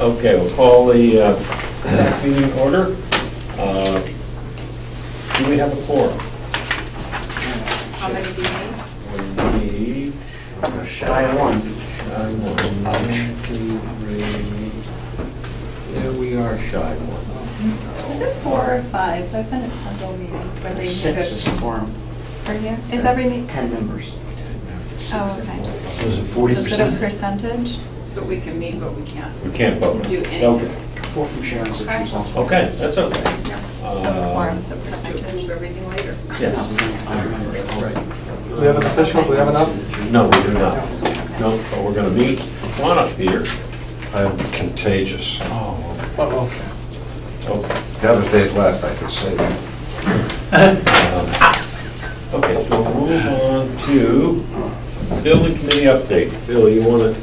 Okay, we'll call the uh, back meeting order. Uh, Do we have a quorum? How many do you need? We need Shy one. shy one, one, two, three. Yeah, we are shy one. Is it four or five? I've been at several meetings where they Six make is a, a quorum, are you? Is every meet? ten members. Oh, okay. So is it So forty is it a percent? percentage? So we can meet, but we can't. We can't vote. Do anything. Okay, Four from Sharon, six from Okay. Okay, that's okay. Yeah. So a Uh, quorum's a Just to approve percentage. everything later. Yes. Five members. We have an official, we have enough? No, we do not. No, but we're gonna meet. Come on up, Peter. I'm contagious. Oh, Uh-oh. okay. The other day's left, I could say that. Um, Okay, so we'll move on to building committee update. Bill, you wanna?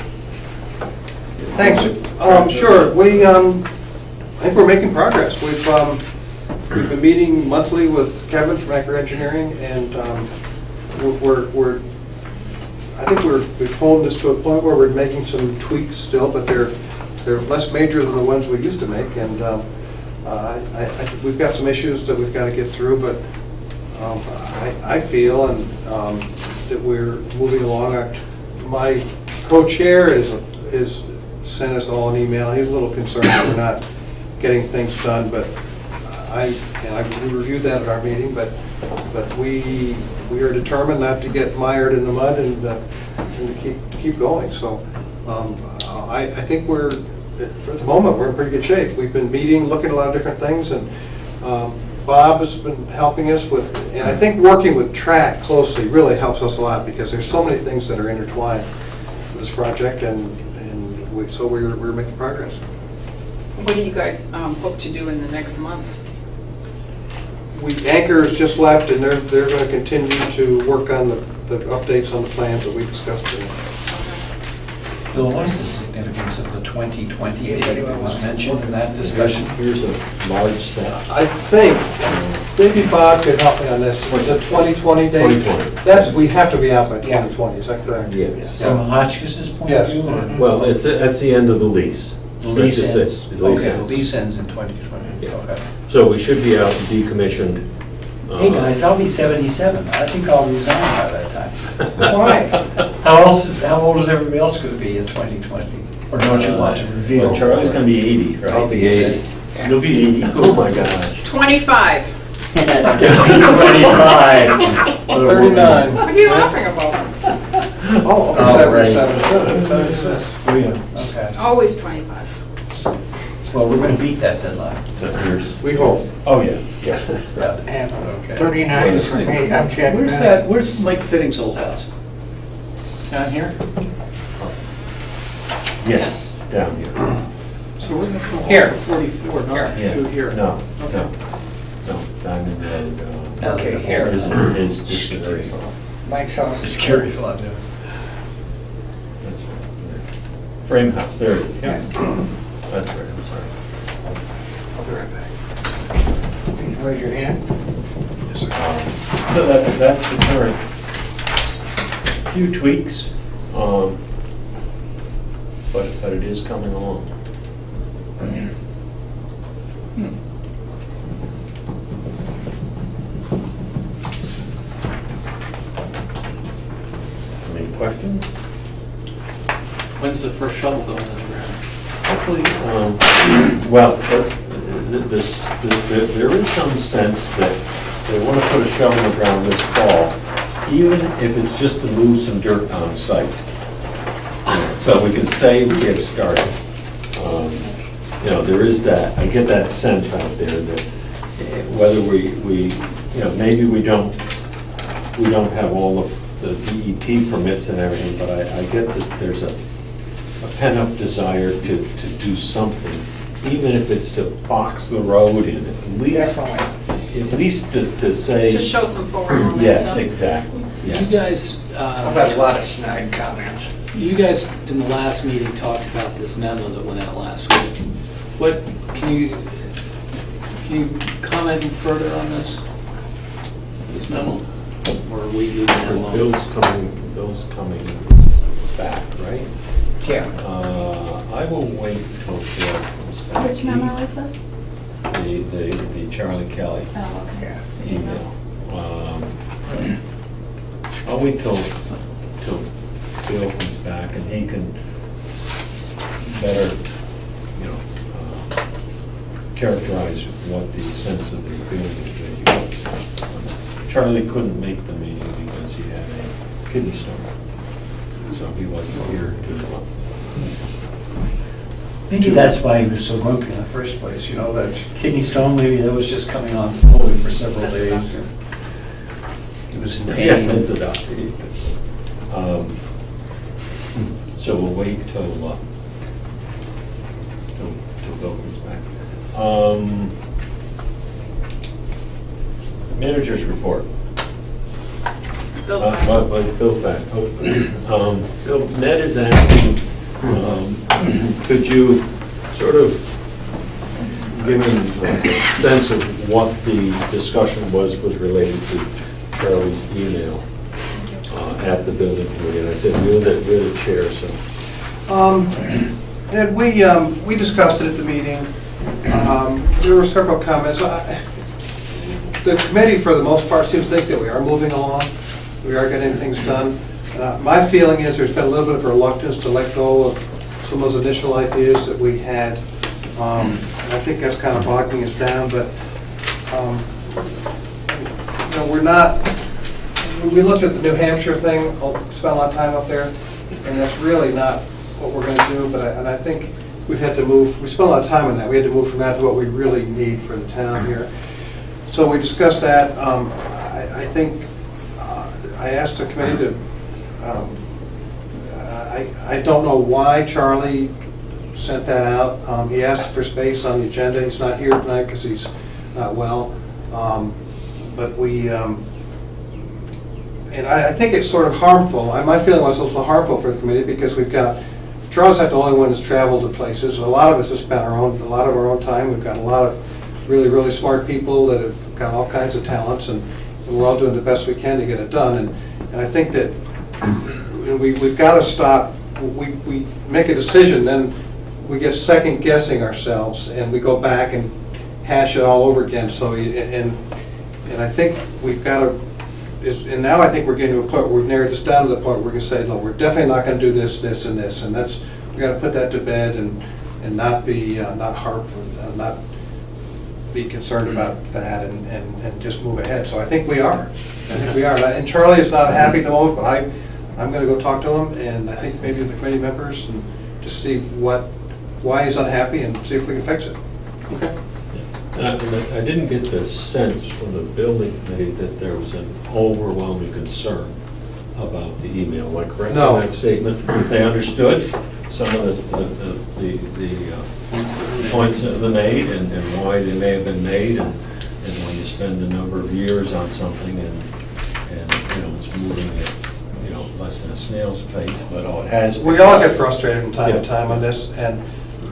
Thanks. Um, Sure, we, um, I think we're making progress. We've, um, we've been meeting monthly with Kevin from Anchor Engineering, and um, we're, we're, I think we're, we've honed this to a point where we're making some tweaks still, but they're, they're less major than the ones we used to make, and um, uh, I, I, we've got some issues that we've got to get through, but um, I, I feel and um, that we're moving along. I- My co-chair is, is sent us all an email, he's a little concerned that we're not getting things done, but I, and I we reviewed that at our meeting, but, but we, we are determined not to get mired in the mud and, uh, and to keep, to keep going, so um, I, I think we're, for the moment, we're in pretty good shape. We've been meeting, looking at a lot of different things, and um, Bob has been helping us with, and I think working with TRAC closely really helps us a lot, because there's so many things that are intertwined with this project, and, and we- so we're, we're making progress. What do you guys um, hope to do in the next month? We, Anchor has just left, and they're, they're gonna continue to work on the, the updates on the plans that we discussed today. Bill, what is the significance of the 2020 date that was mentioned in that discussion? Here's a large set. I think, maybe Bob could help me on this, was it 2020 date? 2020. That's, we have to be out by 2020, is that correct? Yes. From Hotchkiss's point of Yes. view? or- Well, it's, that's the end of the lease. The lease That's ends. The lease okay, the ends. lease ends in 2020, Yeah. okay. So we should be out decommissioned. uh, Hey, guys, I'll be 77. I think I'll resign by that time. Why? How else is, how old is everybody else going to be in 2020? Or don't you want to uh, reveal? Well, Charlie's gonna be 80, right? I'll be 80. You'll be 80? Oh, my gosh. 25. 25. 39. What are you laughing about? Oh, Oh, okay, right. 77, 76. Oh, yeah. Okay, Always 25. well, we're going to beat that deadline. So here's, We hope. oh, yeah, yeah. Yeah. Okay. Thirty-nine for me, I'm checking Where's that, where's Mike Fitting's old house? Down here? Yes, down here. So we're gonna come Here. off forty-four, not Yes. through here. No, Okay. no, no, Diamond Road. uh, Okay, here. Is, is just a very far. Mike's house. It's scary thought, yeah. That's right. Frame house, there it is, yeah. That's right, I'm sorry. I'll be right back. Please raise your hand. So that, that's the current. Few tweaks, um, but, but it is coming along. Any questions? When's the first shovel going in the ground? Hopefully, um, well, that's, th- this, th- there is some sense that they want to put a shovel in the ground this fall, even if it's just to move some dirt on site. So we can say we have started. Um, You know, there is that, I get that sense out there that eh, whether we, we, you know, maybe we don't, we don't have all of the DEP permits and everything, but I, I get that there's a, a pent-up desire to, to do something, even if it's to box the road in, at least, Definitely. at least to, to say. To show some forward momentum. Yes, exactly, You yes. guys, I've had a uh, lot of snide comments. you guys in the last meeting talked about this memo that went out last week. What, can you, can you comment further on this? This memo? Or are we leaving it alone? Bill's coming, Bill's coming back, right? Yeah. Uh, I will wait till Bill comes back. Which memo is this? The, the, the Charlie Kelly Oh, okay. email. Um, I'll wait till, till Bill comes back and he can better, you know, uh, characterize what the sense of the building committee was. Charlie couldn't make the meeting because he had a kidney stone, so he wasn't here to, Maybe that's why he was so grumpy in the first place, you know, that kidney stone, maybe that was just coming on slowly for several days. Doctor. He was in Yes, that's the doctor. Um, So we'll wait till, uh, till, till Bill comes back. Um, Managers report. Bill's Uh, back. but- but Bill's back. Oh, um, Bill, Ned is asking, um, could you sort of give him a sense of what the discussion was with related to Charlie's email uh, at the building committee? And I said, you're the, you're the chair, so. Um, And we, um, we discussed it at the meeting. Um, There were several comments. I- The committee, for the most part, seems to think that we are moving along, we are getting things done. Uh, My feeling is there's been a little bit of reluctance to let go of some of those initial ideas that we had. Um, I think that's kind of bogging us down, but, um, you know, we're not, we looked at the New Hampshire thing, spent a lot of time up there, and that's really not what we're gonna do, but I, and I think we've had to move, we spent a lot of time on that, we had to move from that to what we really need for the town here. So we discussed that, um, I, I think, uh, I asked the committee to, um, I, I don't know why Charlie sent that out, um, he asked for space on the agenda, he's not here tonight because he's not well, um, but we, um, and I, I think it's sort of harmful, I- my feeling was a little harmful for the committee, because we've got, Charles not the only one that's traveled to places, a lot of us have spent our own, a lot of our own time, we've got a lot of really, really smart people that have got all kinds of talents, and and we're all doing the best we can to get it done, and, and I think that we, we've got to stop, we, we make a decision, then we get second guessing ourselves, and we go back and hash it all over again, so, and, and I think we've got to, and now I think we're getting to a point where we've narrowed this down to the point where we can say, no, we're definitely not gonna do this, this, and this, and that's, we've gotta put that to bed and, and not be, uh, not harp, uh, not be concerned about that and, and, and just move ahead. So I think we are, I think we are. And Charlie is not happy at the moment, but I, I'm gonna go talk to him, and I think maybe the committee members, and just see what, why he's unhappy, and see if we can fix it. Okay. And I and I didn't get the sense from the building committee that there was an overwhelming concern about the email. Am I correct No. in that statement? They understood some of the, the, the, the uh, Points that were made. points that were made and and why they may have been made, and, and when you spend a number of years on something and, and, you know, it's moving at, you know, less than a snail's pace, but oh, it has. We all get frustrated from time to Yeah. time on this, and,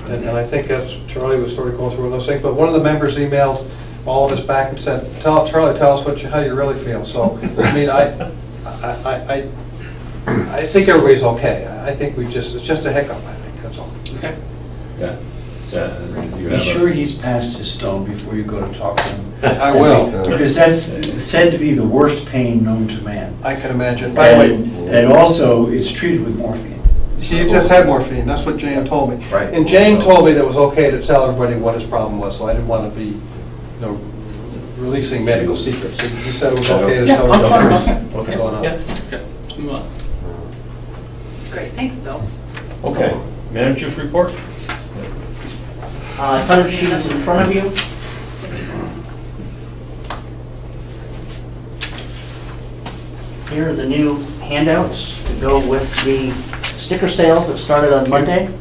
and and I think as Charlie was sort of going through one of those things, but one of the members emailed all of us back and said, tell, Charlie, tell us what you, how you really feel. So, I mean, I, I, I, I- I think everybody's okay. I I think we just, it's just a hiccup, I think, that's all. Okay. Yeah. So, you Be have a- sure he's past his stone before you go to talk to him. I will. Because that's said to be the worst pain known to man. I can imagine. By the way, And and also, it's treated with morphine. He just had morphine, that's what Jane told me. Right. And Jane told me that it was okay to tell everybody what his problem was, so I didn't want to be, you know, releasing medical secrets. He he said it was okay to Yeah, tell I'm fine with everybody that. what's going on. Yeah. Okay, move on. Great, thanks, Bill. Okay, managers report? Uh, Tonnage sheet is in front of you. Here are the new handouts to go with the sticker sales that started on Monday.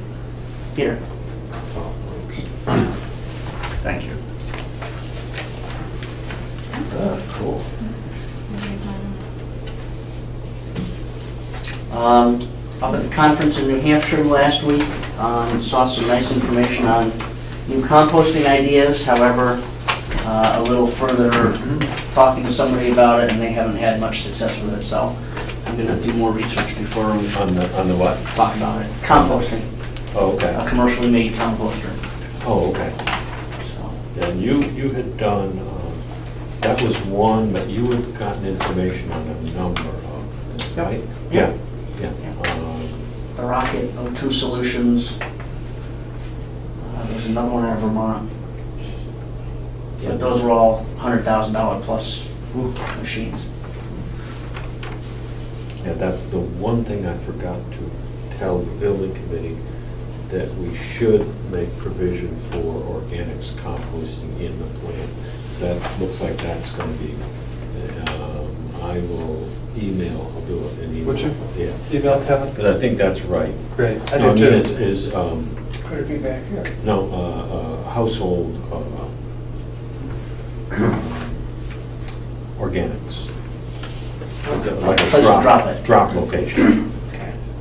Peter? Thank you. Cool. Um, Up at the conference in New Hampshire last week, um, saw some nice information on new composting ideas, however, uh, a little further talking to somebody about it, and they haven't had much success with it, so I'm gonna do more research before we On the, on the what? talk about it. Composting. Oh, okay. a okay. commercially made composter, Oh, okay. so. And you, you had done, um, that was one, but you had gotten information on a number of, Yep. right? Yeah, yeah. Um, The Rocket, O2 Solutions. Uh, There's another one out of Vermont. But those were all hundred thousand dollar plus machines. Yeah, that's the one thing I forgot to tell the building committee, that we should make provision for organics composting in the plan. 'Cause that looks like that's gonna be, um, I will email, I'll do it in email. Would you? Yeah, Email Kevin? but I think that's right. Great, I No, do mean, is, too. is, um, Could it be back here? no, uh, uh, household, uh, organics. It's a- Like a Place to drop. drop it. Drop location.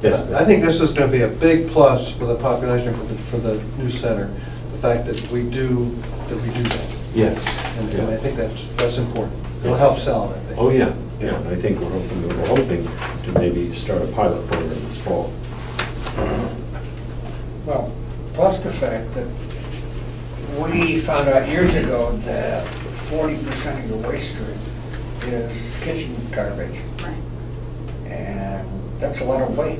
Yes. I think this is going to be a big plus for the population, for the, for the new center, the fact that we do, that we do that. Yes. And and I think that's, that's important. It'll help sell it, I think. Oh, yeah, yeah, I think we're hoping, we're hoping to maybe start a pilot program this fall. Well, plus the fact that we found out years ago that forty percent of your waste stream is kitchen garbage. Right. And that's a lot of weight.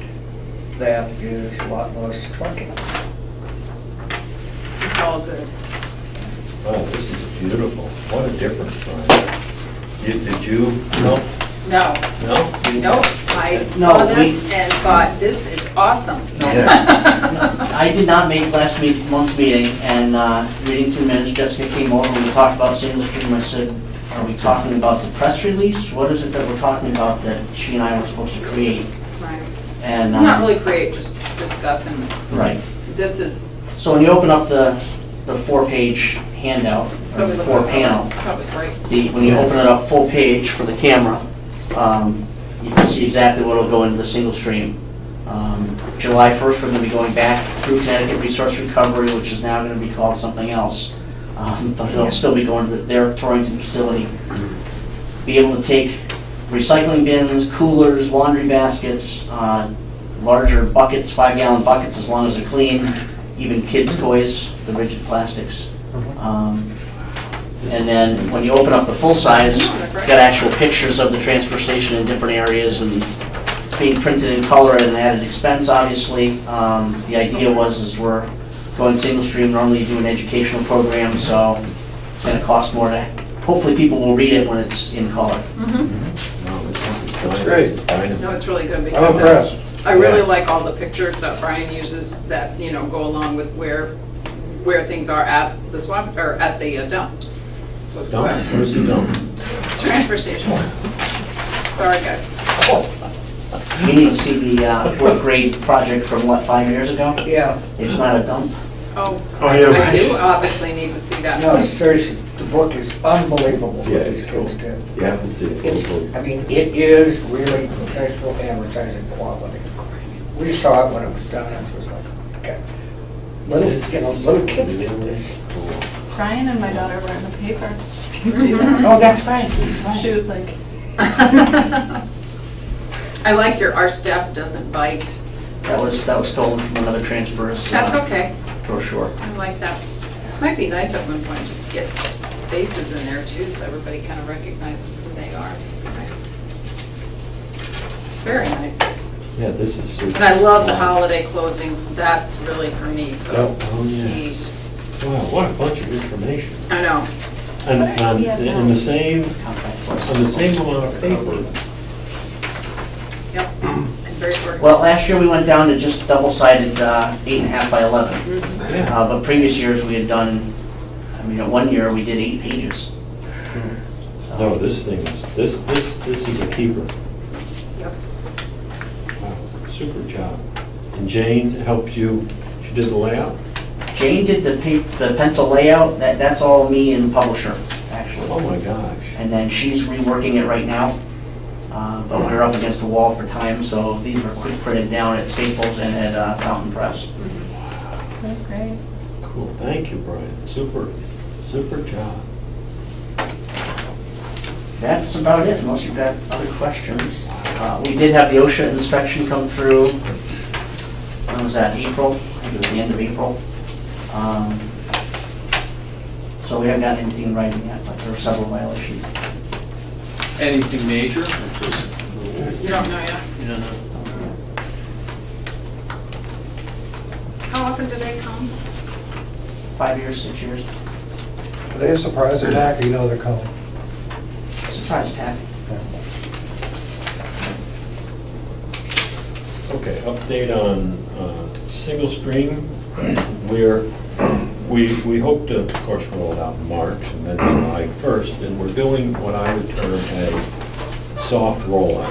That is a lot less trucking. It's all good. Wow, this is beautiful, what a difference, Brian. You- Did you, no, No, no? nope, I No, saw we- this and thought, this is awesome. I did not make last meet, month's meeting, and uh, reading through minutes, Jessica came over, we talked about single stream, I said, are we talking about the press release? What is it that we're talking about that she and I were supposed to create? Right. And, uh, Not really create, just discuss and right. this is, So when you open up the, the four-page handout, so or we the looked four this over. panel, I thought it was great. the, when you open it up full page for the camera, um, you can see exactly what will go into the single stream. Um, July 1st, we're going to be going back through Connecticut Resource Recovery, which is now going to be called something else. Um, But it'll still be going to their Torrington facility. Be able to take recycling bins, coolers, laundry baskets, uh, larger buckets, five-gallon buckets, as long as they're clean, even kids' toys, the rigid plastics. Um, And then when you open up the full size, got actual pictures of the transfer station in different areas and it's being printed in color at an added expense, obviously. Um, The idea was is we're going single stream, normally you do an educational program, so it's gonna cost more to, hopefully people will read it when it's in color. Mhm. No, this is That's great. No, it's really good I'm because impressed. I really like all the pictures that Brian uses that, you know, go along with where, where things are at the swap, or at the uh, dump. So it's Dump, good. where's the dump? Transfer station. Sorry, guys. You need to see the uh, fourth grade project from what, five years ago? Yeah, It's not a dump. Oh, Oh, yeah, I right. do obviously need to see that. no, seriously, the book is unbelievable what Yeah, these it's cool. kids did. You have to see it. It's, I mean, it is really professional advertising quality. We saw it when it was done, and it was like, okay. Little, you know, little kids did this. Cool. Brian and my daughter were in the paper. Did you see that? Oh, that's right, that's She was like, I like your, our staff doesn't bite. That was, that was stolen from another transfer's That's uh, okay. Brochure. I like that. It might be nice at one point just to get faces in there too, so everybody kind of recognizes who they are. Very nice. Yeah, this is. super. And I love the holiday closings, that's really for me, so. Oh, oh yes. Wow, what a bunch of information. I know. And, and Yeah. in the same, Compact on the same amount of paper. Yep. And very organized. Well, last year we went down to just double-sided uh, eight and a half by 11. Mhm. Uh, But previous years, we had done, I mean, at one year, we did eight pages. No, this thing is, this, this, this is a keeper. Yep. Wow, super job. And Jane helped you, she did the layout? Jane did the pa- the pencil layout, that, that's all me and publisher, actually. Oh my gosh. And then she's reworking it right now. Uh, But we're up against the wall for time, so these were quick printed down at Staples and at uh, Fountain Press. that's great. Cool, thank you, Brian. Super, super job. That's about it, unless you've got other questions. Uh, We did have the OSHA inspection come through, when was that, April? I think it was the end of April. Um, So we haven't gotten anything in writing yet, but there are several violations. Anything major or just a? You don't know yet? You don't know? How often do they come? Five years, six years, Are they a surprise attack, or you know they're coming? surprise attack. Okay, update on uh, single stream. We're, we, we hope to, of course, roll it out in March and then July 1st, and we're doing what I would term a soft rollout.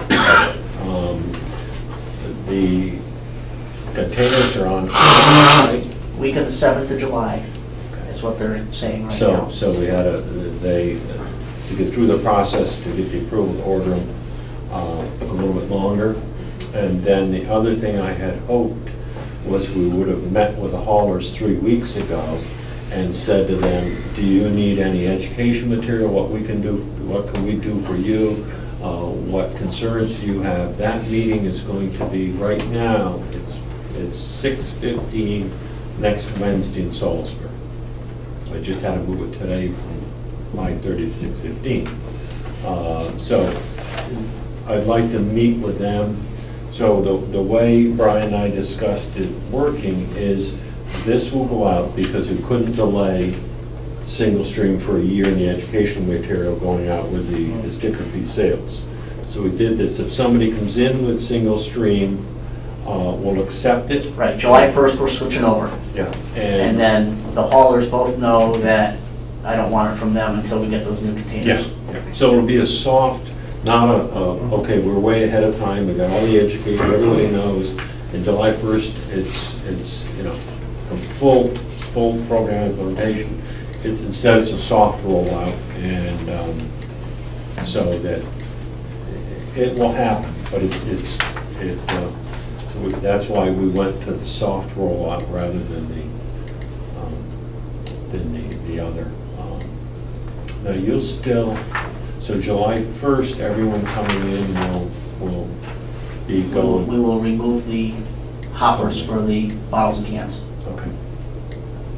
Um, The containers are on? Week of the 7th of July is what they're saying right So, now. so we had a, they, to get through the process, to get the approval to order them, uh, took a little bit longer. And then the other thing I had hoped was we would have met with the haulers three weeks ago and said to them, do you need any education material, what we can do, what can we do for you? Uh, What concerns do you have? That meeting is going to be, right now, it's, it's six fifteen next Wednesday in Salisbury. I just had to move it today from nine thirty to six fifteen. Uh, So I'd like to meet with them. So the, the way Brian and I discussed it working is this will go out because we couldn't delay single stream for a year in the educational material going out with the the sticker fee sales. So we did this. If somebody comes in with single stream, uh, we'll accept it. Right, July 1st, we're switching over. Yeah. And then the haulers both know that I don't want it from them until we get those new containers. Yeah, so it'll be a soft, not a, a, okay, we're way ahead of time, we got all the education, everybody knows. And July first, it's, it's, you know, a full, full program implementation. It's, instead, it's a soft rollout, and, um, so that it will happen, but it's, it's, it, uh, we- that's why we went to the soft rollout rather than the, um, than the, the other. um, now, you'll still, so July 1st, everyone coming in will, will be We will- going. We will remove the hoppers for the bottles and cans. Okay.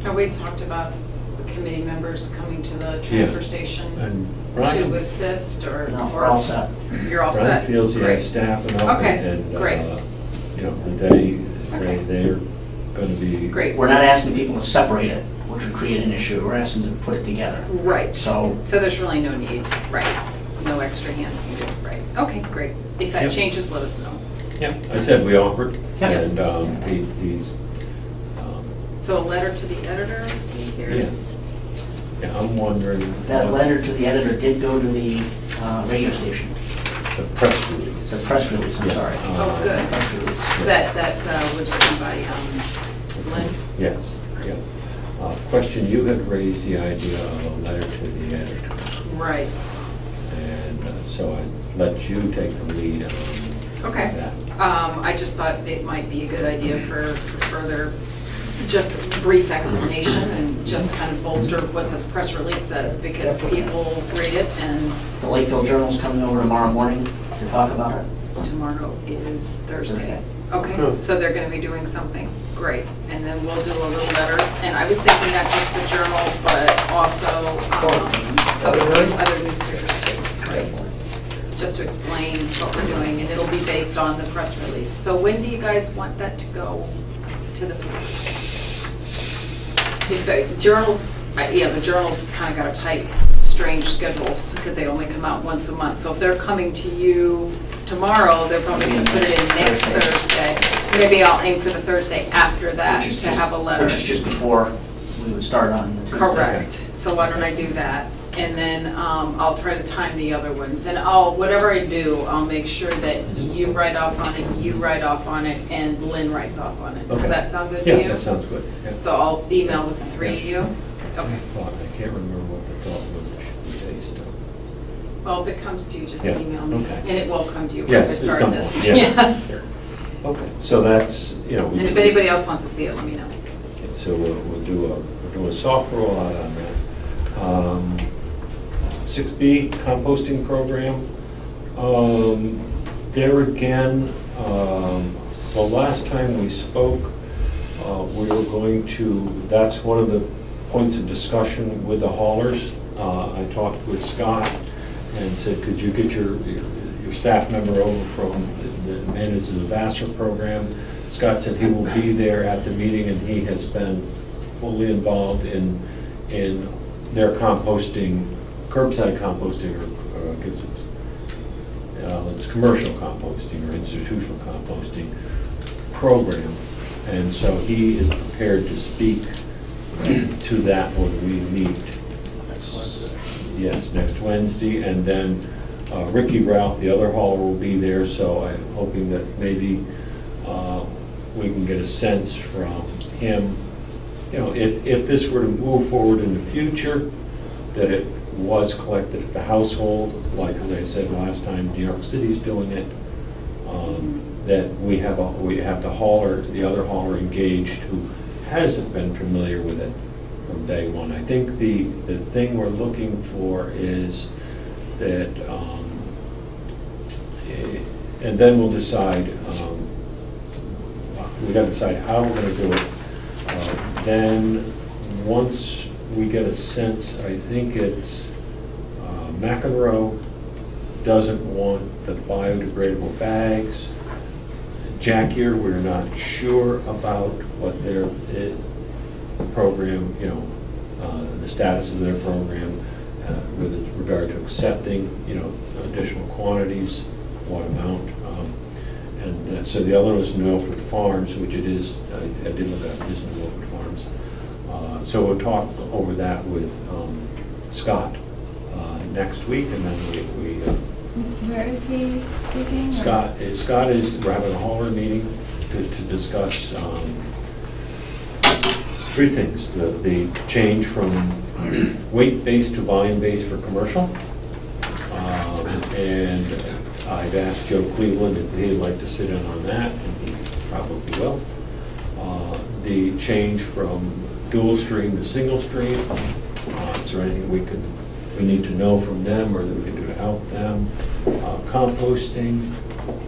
Now, we talked about the committee members coming to the transfer station And to Brian, assist or. No, we're all set. You're all set? Brian feels he Great. has staff enough Okay, and, great. uh, you know, that they, they, Okay. they're gonna be. Great, We're not asking people to separate it, which would create an issue. We're asking them to put it together. right. So So there's really no need, right? No extra hands needed, right? Okay, great. If that Yep. changes, let us know. Yeah, I said we offered, Yeah. and, um, he, he's, um, So a letter to the editor, I see here? yeah. Yeah, I'm wondering. that what letter to the editor did go to the uh, radio station, The press release. the press release, I'm Yeah. sorry. Oh, good. Press release. That, that uh, was written by um, Lynn? Yes, yeah. Uh, Question, you had raised the idea of a letter to the editor, Right, and uh, so I let you take the lead on okay. that. Um, I just thought it might be a good idea for further, just a brief explanation and just kind of bolster what the press release says, because people read it and The Lakeville Journal's coming over tomorrow morning to talk about it. tomorrow is Thursday. Okay, so they're gonna be doing something, great. And then we'll do a little letter, and I was thinking not just the journal, but also um, other other newspapers too. Just to explain what we're doing, and it'll be based on the press release. So when do you guys want that to go to the papers? If the journals, yeah, the journals kind of got a tight, strange schedules, because they only come out once a month. So if they're coming to you tomorrow, they're probably going to put it in next Thursday. So maybe I'll aim for the Thursday after that which is to just- have a letter. Which is just before we would start on the Tuesday. Correct. So why don't I do that? And then um, I'll try to time the other ones. And I'll, whatever I do, I'll make sure that you write off on it, you write off on it, and Lynn writes off on it. Does Okay. that sound good to you? Yeah, that sounds good. yeah. So I'll email with the three of you? Okay. Thought- I can't remember what the thought was, it should be based on. Well, if it comes to you, just Yeah, email me. okay. And it will come to you Yes, once I at start some this. point, yeah. Yes. Okay, so that's, you know. we And if anybody else wants to see it, let me know. Okay, So we'll, we'll do a, we'll do a soft rollout on that. Um, Six B composting program. Um, There again, um, the last time we spoke, uh, we were going to, that's one of the points of discussion with the haulers. Uh, I talked with Scott and said, could you get your, your your staff member over from the manages the Vassar program? Scott said he will be there at the meeting and he has been fully involved in, in their composting, curbside composting, or, uh, I guess it's, uh, it's commercial composting or institutional composting program. And so he is prepared to speak to that when we meet. Yes, next Wednesday, and then uh, Ricky Ralph, the other hauler, will be there, so I'm hoping that maybe uh, we can get a sense from him, you know, if, if this were to move forward in the future, that it was collected at the household, like, as I said last time, New York City's doing it, um, that we have a, we have the hauler, the other hauler engaged who hasn't been familiar with it from day one. I think the, the thing we're looking for is that, um, eh, and then we'll decide, um, we gotta decide how we're gonna do it. Uh, Then, once we get a sense, I think it's, uh, McEnroe doesn't want the biodegradable bags. Jackier, we're not sure about what their eh, program, you know, uh, the status of their program uh, with regard to accepting, you know, additional quantities, what amount. um, And uh, so the other one is Milford Farms, which it is, I I did look at, it is Milford Farms. Uh, So we'll talk over that with um, Scott uh, next week, and then we, we, uh, Where is he speaking? Scott, Scott is, we're having a hauler meeting to, to discuss um, three things. The, the change from weight-based to volume-based for commercial. Um, And I've asked Joe Cleveland if he'd like to sit in on that, and he probably will. Uh, The change from dual stream to single stream. Uh, Is there anything we could, we need to know from them or that we can do to help them? Uh, Composting,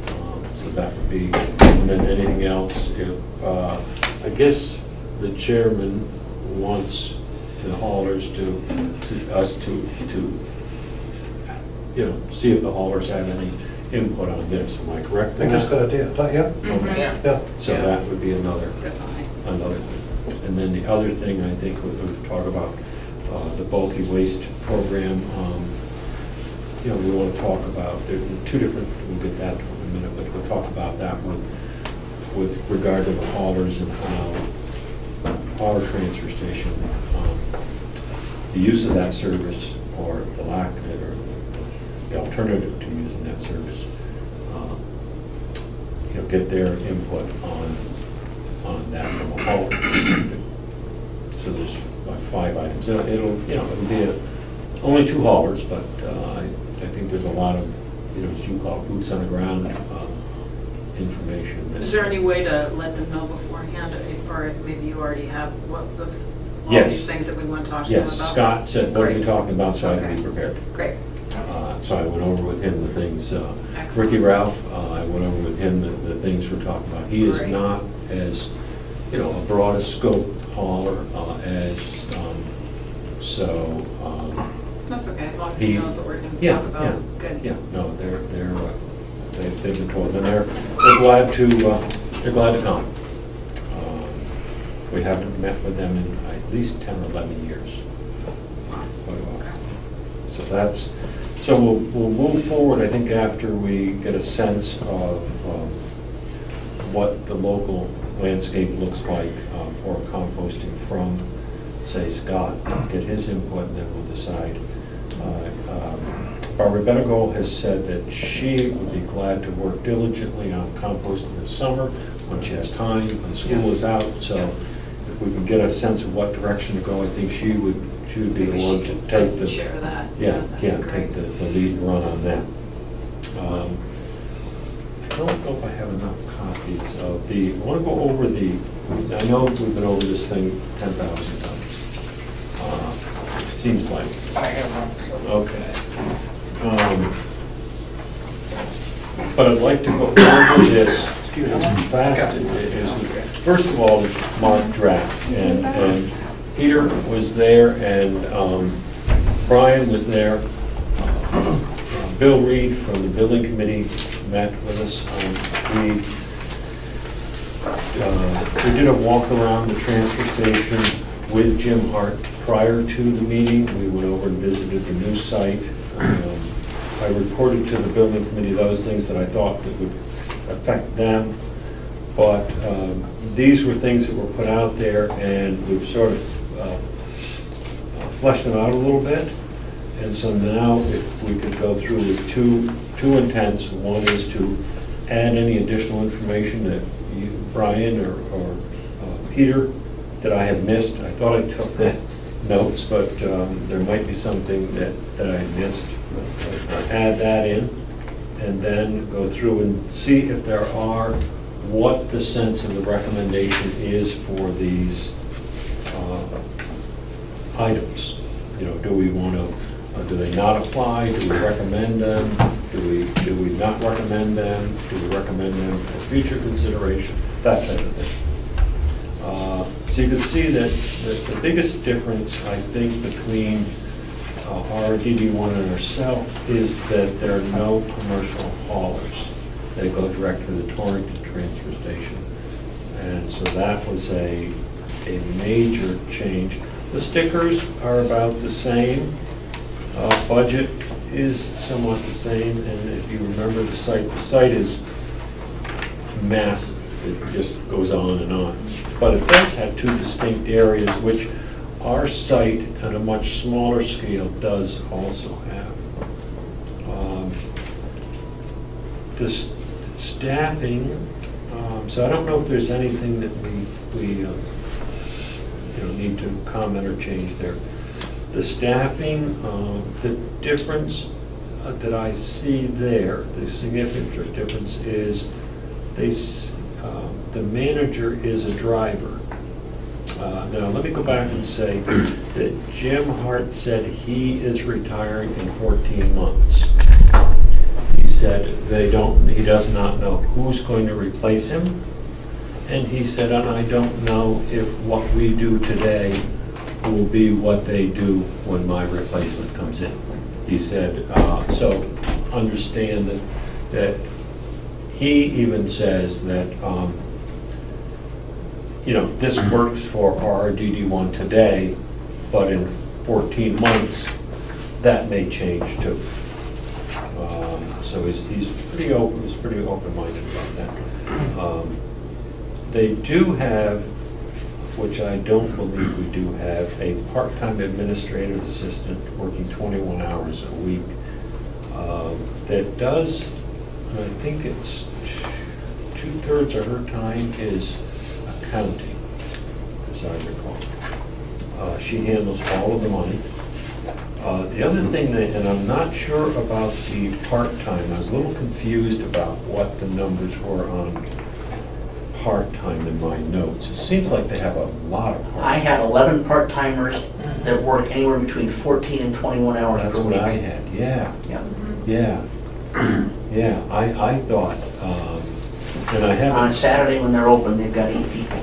um, so that would be, and then anything else, if, uh, I guess the chairman wants the haulers to, to us to, to, you know, see if the haulers have any input on this, am I correct? I think that's a good idea, don't you? Okay. Yeah, Yeah. So that would be another, another thing. And then the other thing, I think, we- we've talked about, uh, the bulky waste program. um, You know, we want to talk about, there are two different, we'll get that in a minute, but we'll talk about that with, with regard to the haulers and how our transfer station, um, the use of that service or the lack of it, or the alternative to using that service, um, you know, get their input on, on that from a hauler perspective. So there's like five items. It'll, it'll, you know, it'll be a, only two haulers, but uh, I, I think there's a lot of, you know, as you call it, boots on the ground uh, information. Is there any way to let them know beforehand, or maybe you already have what the, all Yes. these things that we want to talk to them Yes, about? Scott said, what are you Great. talking about, so I can be Okay. prepared. Great. Uh, So I went over with him the things, uh, Excellent. Ricky Ralph, uh, I went over with him the, the things we're talking about. He is Great. not as, you know, a broad a scope hauler uh, as, um, so, um, That's okay, as long as he He- knows what we're going to yeah, talk yeah, about. Good. yeah, no, they're, they're, uh, they- they've been told, and they're, they're glad to, uh, they're glad to come. Um, We haven't met with them in at least 10 or 11 years. A. So that's, so we'll, we'll move forward, I think, after we get a sense of um, what the local landscape looks like uh, for composting from, say, Scott, get his input, and then we'll decide. Uh, Barbara Benegol has said that she would be glad to work diligently on composting this summer, when she has time, when school is out, so Yeah. if we can get a sense of what direction to go, I think she would, she would be the Maybe she one to can take the. share that. Yeah, that'd be yeah, great. take the, the lead and run on that. Um, I don't know if I have enough copies of the, I want to go over the, I know we've been over this thing ten thousand times. Uh, it Seems like, I have one, okay. Um, But I'd like to go over this as fast as first of all, Mark draft, and, and Peter was there, and um, Brian was there. Uh, Bill Reed from the building committee met with us. Um, We, uh, we did a walk around the transfer station with Jim Hart prior to the meeting. We went over and visited the new site. Um, I reported to the building committee those things that I thought that would affect them. But um, these were things that were put out there, and we've sort of uh, fleshed them out a little bit. And so now, if we could go through with two, two intents. One is to add any additional information that you, Brian or, or uh, Peter, that I have missed. I thought I took the notes, but um, there might be something that, that I missed. Add that in, and then go through and see if there are, what the sense of the recommendation is for these uh, items. You know, do we want to, do they not apply? Do we recommend them? Do we, do we not recommend them? Do we recommend them for future consideration? That type of thing. Uh, So you can see that that the biggest difference, I think, between uh, RDD1 and ourselves is that there are no commercial haulers. They go direct to the Torrington transfer station. And so that was a, a major change. The stickers are about the same. Uh, Budget is somewhat the same, and if you remember the site, the site is massive. It just goes on and on. But it does have two distinct areas, which our site, on a much smaller scale, does also have. Um, This staffing, um, so I don't know if there's anything that we, we, uh, you know, need to comment or change there. The staffing, uh, the difference uh, that I see there, the significant difference is they, uh, the manager is a driver. Uh, Now, let me go back and say that Jim Hart said he is retiring in 14 months. He said they don't, he does not know who's going to replace him. And he said, and I don't know if what we do today will be what they do when my replacement comes in. He said, uh, so understand that, that he even says that, um, you know, this works for RRDD1 today, but in 14 months, that may change too. Um, So he's, he's pretty open, he's pretty open-minded about that. Um, They do have, which I don't believe we do have, a part-time administrative assistant working 21 hours a week um, that does, I think it's two-thirds of her time is accounting, as I recall. Uh, She handles all of the money. Uh, The other thing that, and I'm not sure about the part-time, I was a little confused about what the numbers were on part-time in my notes. It seems like they have a lot of part. I had 11 part-timers that work anywhere between 14 and 21 hours That's per what week. I had, yeah, Yeah. yeah. Yeah, I, I thought, um, and I On Saturday when they're open, they've got eight people.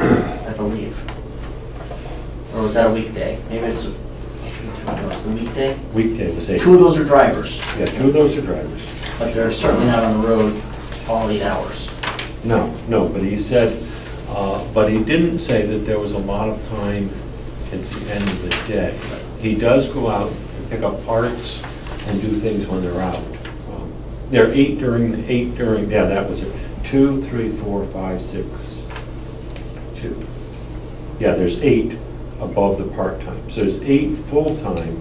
I believe. Or was that a weekday? Maybe it's, a- it's the weekday? weekday was eight. Two of those are drivers, Yeah, two of those are drivers. but they're certainly not on the road all eight hours. No, no, but he said, uh, but he didn't say that there was a lot of time at the end of the day. He does go out and pick up parts and do things when they're out. There are eight during, eight during, yeah, that was it. Two, three, four, five, six, two. Yeah, there's eight above the part-time. So there's eight full-time.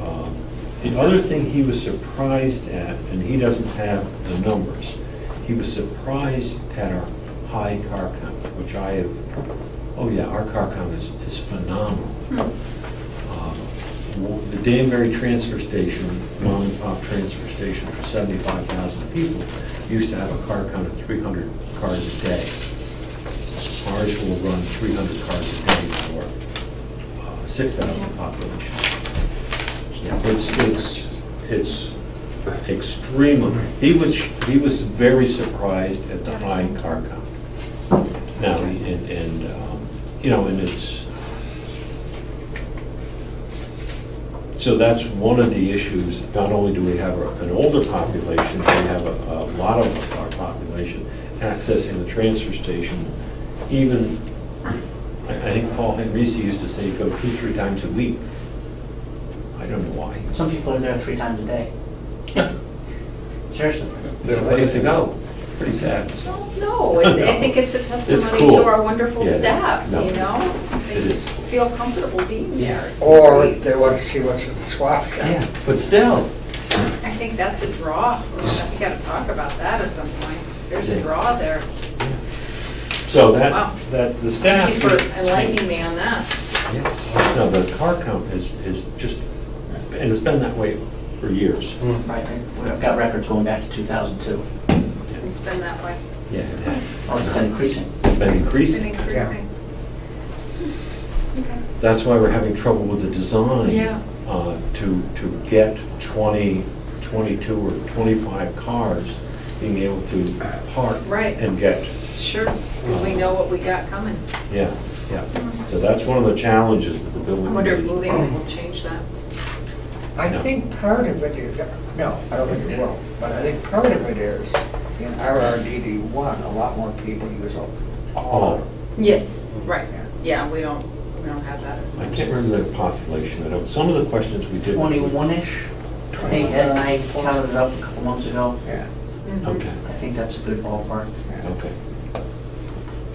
Um, The other thing he was surprised at, and he doesn't have the numbers, he was surprised at our high car count, which I have, oh yeah, our car count is, is phenomenal. W- The Danbury Transfer Station, mom and pop transfer station for 75,000 people, used to have a car count of 300 cars a day. Ours will run 300 cars a day for uh, 6,000 population. Yeah, It's, it's, it's extremely, he was, he was very surprised at the high car count. Now, and, and, um, you know, and it's, so that's one of the issues, not only do we have an older population, we have a, a lot of our population accessing the transfer station, even, I, I think Paul Henrici used to say, go two, three times a week. I don't know why. Some people are there three times a day. Seriously. It's a place to go. Pretty sad. Well, No, it- I think it's a testimony cool. to our wonderful Yeah, it is. staff, No, you it's- know? It They is. feel comfortable being there. It's Or great. they want to see what's in the swap shop. Yeah, but still. I think that's a draw. We gotta talk about that at some point. There's a draw there. So Wow. that's, that, the staff. Thank you for enlightening me on that. Yeah. No, the car count is, is just, and it's been that way for years. Hmm. Right, I've got records going back to 2002. It's been that way. Yeah, it has. Oh, it's been increasing. It's been It's been increasing. increasing. Okay. That's why we're having trouble with the design. Yeah. uh, To, to get 20, 22 or 25 cars being able to park. Right. And get, Sure, because we know what we got coming. yeah, yeah. So that's one of the challenges that the building. I wonder if moving will change that. I No. think part of it is, no, I don't think it will, but I think part of it is, in RRDD one, a lot more people use all. All. Yes. Right, yeah, we don't, we don't have that as I much. can't remember the population. I don't, some of the questions we did. 21-ish. I think and I counted it up a couple months ago. Yeah. Mhm. Okay. I think that's a good ballpark. Okay.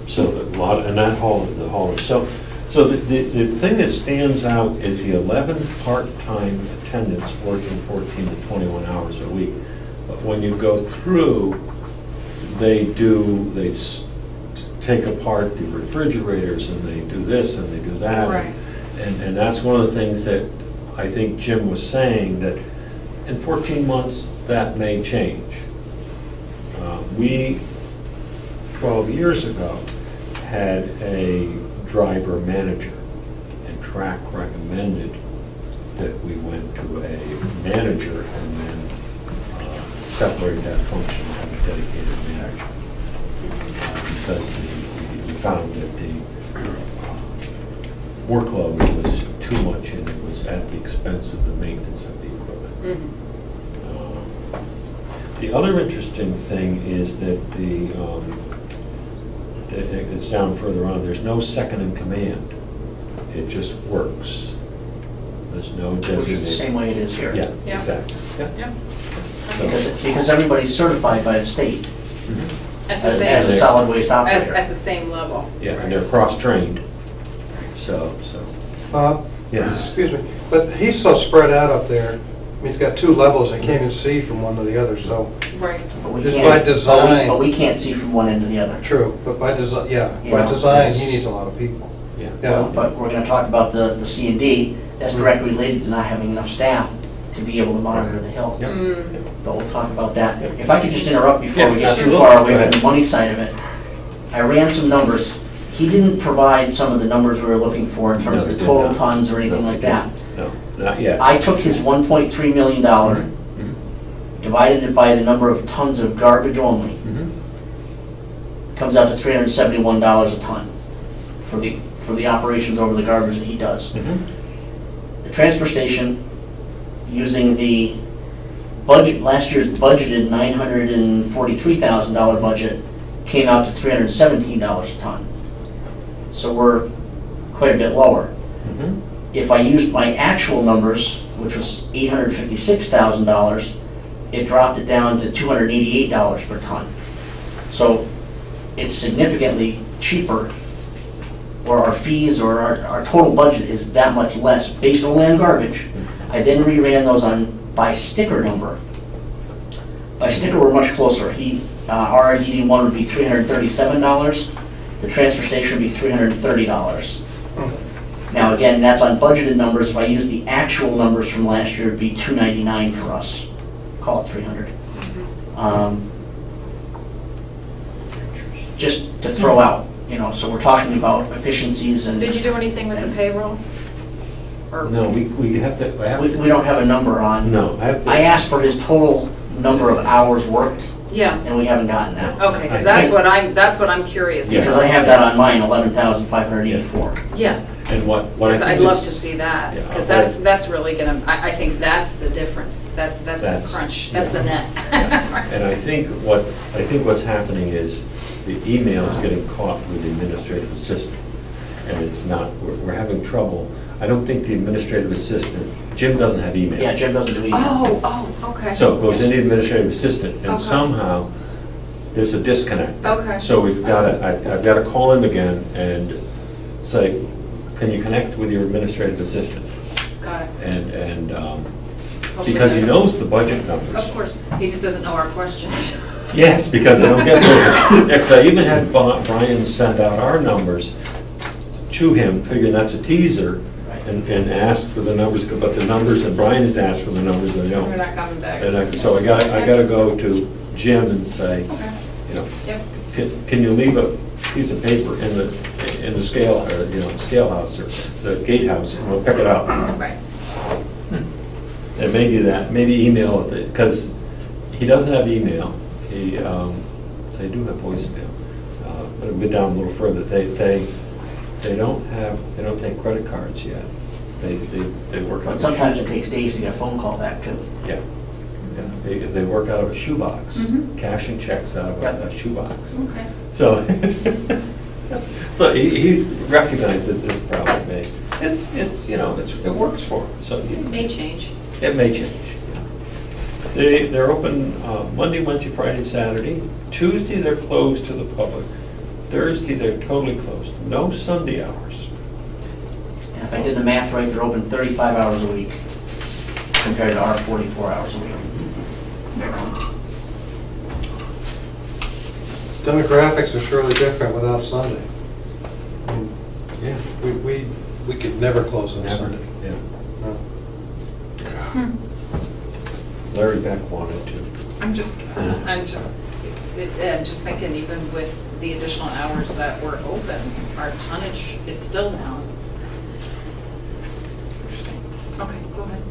So the lot, and that hall, the hall, so, so the, the the thing that stands out is the 11 part-time attendants working 14 to 21 hours a week. But when you go through, they do, they s- take apart the refrigerators and they do this and they that. Right. And, and that's one of the things that I think Jim was saying, that in 14 months, that may change. Uh, We, 12 years ago, had a driver manager, and TRAC recommended that we went to a manager and then uh, separate that function and have a dedicated manager. Uh, Because the- we found that workload was too much and it was at the expense of the maintenance of the equipment. Mhm. Uh, The other interesting thing is that the, um, that it's down further on, there's no second in command. It just works. There's no Which is the same way it is here. Yeah, Yeah. exactly. Yeah. Yeah. Because, because everybody's certified by the state At the as as a solid waste as, operator. at the same level. Yeah, and they're cross-trained, so, so, Uh, yes. Excuse me, but he's so spread out up there, I mean, he's got two levels, I can't even see from one to the other, so, Right. But we Just can't- by but we- design. But we can't see from one end to the other. true, but by design, yeah, You by know, design, it's- he needs a lot of people. Yeah. Yeah. But we're gonna talk about the, the C and D, that's directly related to not having enough staff to be able to monitor the hill. Yep. Mm, But we'll talk about that. If I could just interrupt before we Yeah, get too absolutely. far Go away ahead. from the money side of it. I ran some numbers. He didn't provide some of the numbers we were looking for in terms No, of he the did total not. tons or anything No, like that. No, not yet. I took his one point three million dollar, Mhm. divided it by the number of tons of garbage only, Mhm. comes out to three hundred seventy-one dollars a ton for the, for the operations over the garbage that he does. Mhm. The transfer station, using the budget, last year's budgeted nine hundred and forty-three thousand dollar budget, came out to three hundred and seventeen dollars a ton. So we're quite a bit lower. Mhm. If I used my actual numbers, which was eight hundred fifty-six thousand dollars, it dropped it down to two hundred eighty-eight dollars per ton. So it's significantly cheaper, or our fees or our, our total budget is that much less based on garbage. I then reran those on by sticker number. By sticker, we're much closer. He, uh, RRDD one would be three hundred thirty-seven dollars, the transfer station would be three hundred thirty dollars. Now, again, that's on budgeted numbers. If I use the actual numbers from last year, it'd be two ninety-nine for us. Call it three hundred. Um, Just to throw out, you know, so we're talking about efficiencies and. Did you do anything with the payroll? or? No, we, we have to, I have We, to. we don't have a number on. No, I have to. I asked for his total number of hours worked, Yeah, and we haven't gotten that. okay, because that's what I'm, that's what I'm curious Yeah. Because I have that on mine, eleven thousand five hundred eighty-four. Yeah, And what, what I because think I'd love to see that, Yeah, because that's, that's really gonna, I, I think that's the difference, that's, that's That's- the crunch, that's the net. And I think what, I think what's happening is the email is getting caught with the administrative assistant. And it's not, we're, we're having trouble. I don't think the administrative assistant, Jim doesn't have email. Yeah, Jim doesn't do email. Oh, oh, okay. So it goes into the administrative assistant, and Okay. somehow, there's a disconnect. Okay. So we've got to, I've got to call him again and say, can you connect with your administrative assistant? Got it. And, and, um, because he knows the budget numbers. Of course, he just doesn't know our questions. Yes, because I don't get those. Next, I even had Bo- Brian send out our numbers to him, figuring that's a teaser, and, and asked for the numbers, but the numbers, and Brian has asked for the numbers, and they We're don't. not coming back. And I, so I got, I gotta go to Jim and say, Okay, you know, yep, can, can you leave a piece of paper in the, in the scale, or, you know, scale house, or the gatehouse, and we'll pick it up. right. And maybe that, maybe email, it, because he doesn't have email, he, um, they do have voicemail. Uh, But a bit down a little further, they, they, they don't have, they don't take credit cards yet. They, they, they work on. But sometimes it takes days to get a phone call back too. Yeah, yeah, they, they work out of a shoebox, Mhm. cashing checks out of Yeah. a- a shoebox. Okay. So, so he, he's recognized that this problem may, it's, it's, you know, it's, it works for him, so he- May change. it may change. yeah. They, they're open uh, Monday, Wednesday, Friday, Saturday. Tuesday, they're closed to the public. Thursday, they're totally closed, no Sunday hours. And if I did the math right, they're open thirty-five hours a week compared to our forty-four hours a week. Demographics are surely different without Sunday. I mean, Yeah. We, we, we could never close on Never, Sunday. yeah. No. Hmm. Larry Beck wanted to. I'm just, I'm just, it- I'm just thinking even with the additional hours that were open, our tonnage is still down. Interesting. Okay, go ahead.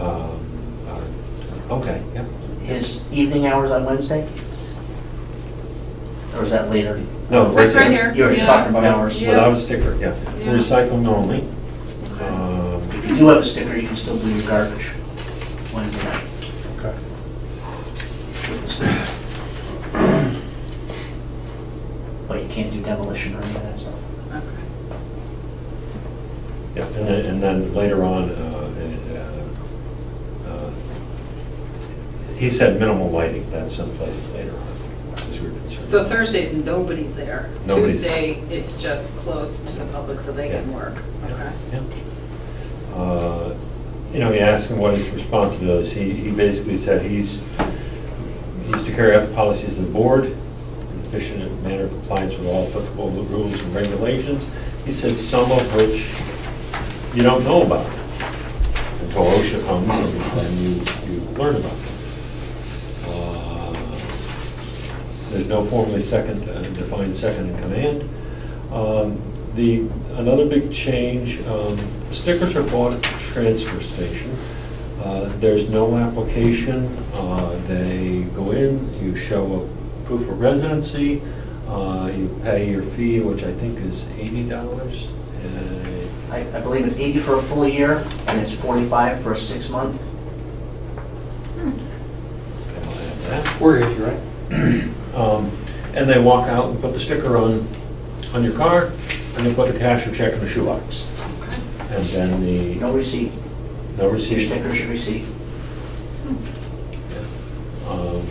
Um, uh, Okay, yeah. His evening hours on Wednesday? Or is that later? No, right That's right there. here. You already Yeah. talked about hours. Yeah. Without a sticker, yeah. Yeah. Recycling only. Okay. Um, If you do have a sticker, you can still do your garbage Wednesday night. Okay. But you can't do demolition or any of that stuff. Okay. Yeah, and then, and then later on, uh, uh, he said minimal lighting, that's someplace later on, as we were concerned. So Thursdays, nobody's there. Nobody's- Tuesday, it's just closed to the public so they can Yeah. work. Okay. Yeah. Uh, You know, he asked him what his responsibilities, he, he basically said he's, he's to carry out the policies of the board, in efficient manner compliance with all applicable rules and regulations. He said some of which you don't know about it until OSHA comes and then you, you learn about them. Uh, There's no formally second, uh, defined second in command. Um, The, another big change, um, stickers are bought at the transfer station. Uh, There's no application. Uh, They go in, you show a proof of residency, uh, you pay your fee, which I think is eighty dollars. I, I believe it's eighty for a full year, and it's forty-five for a six-month. We're here, right? Um, And they walk out and put the sticker on, on your car, and they put the cash or check in the shoebox. And then the, No receipt. no Your receipt. sticker's your receipt. Um,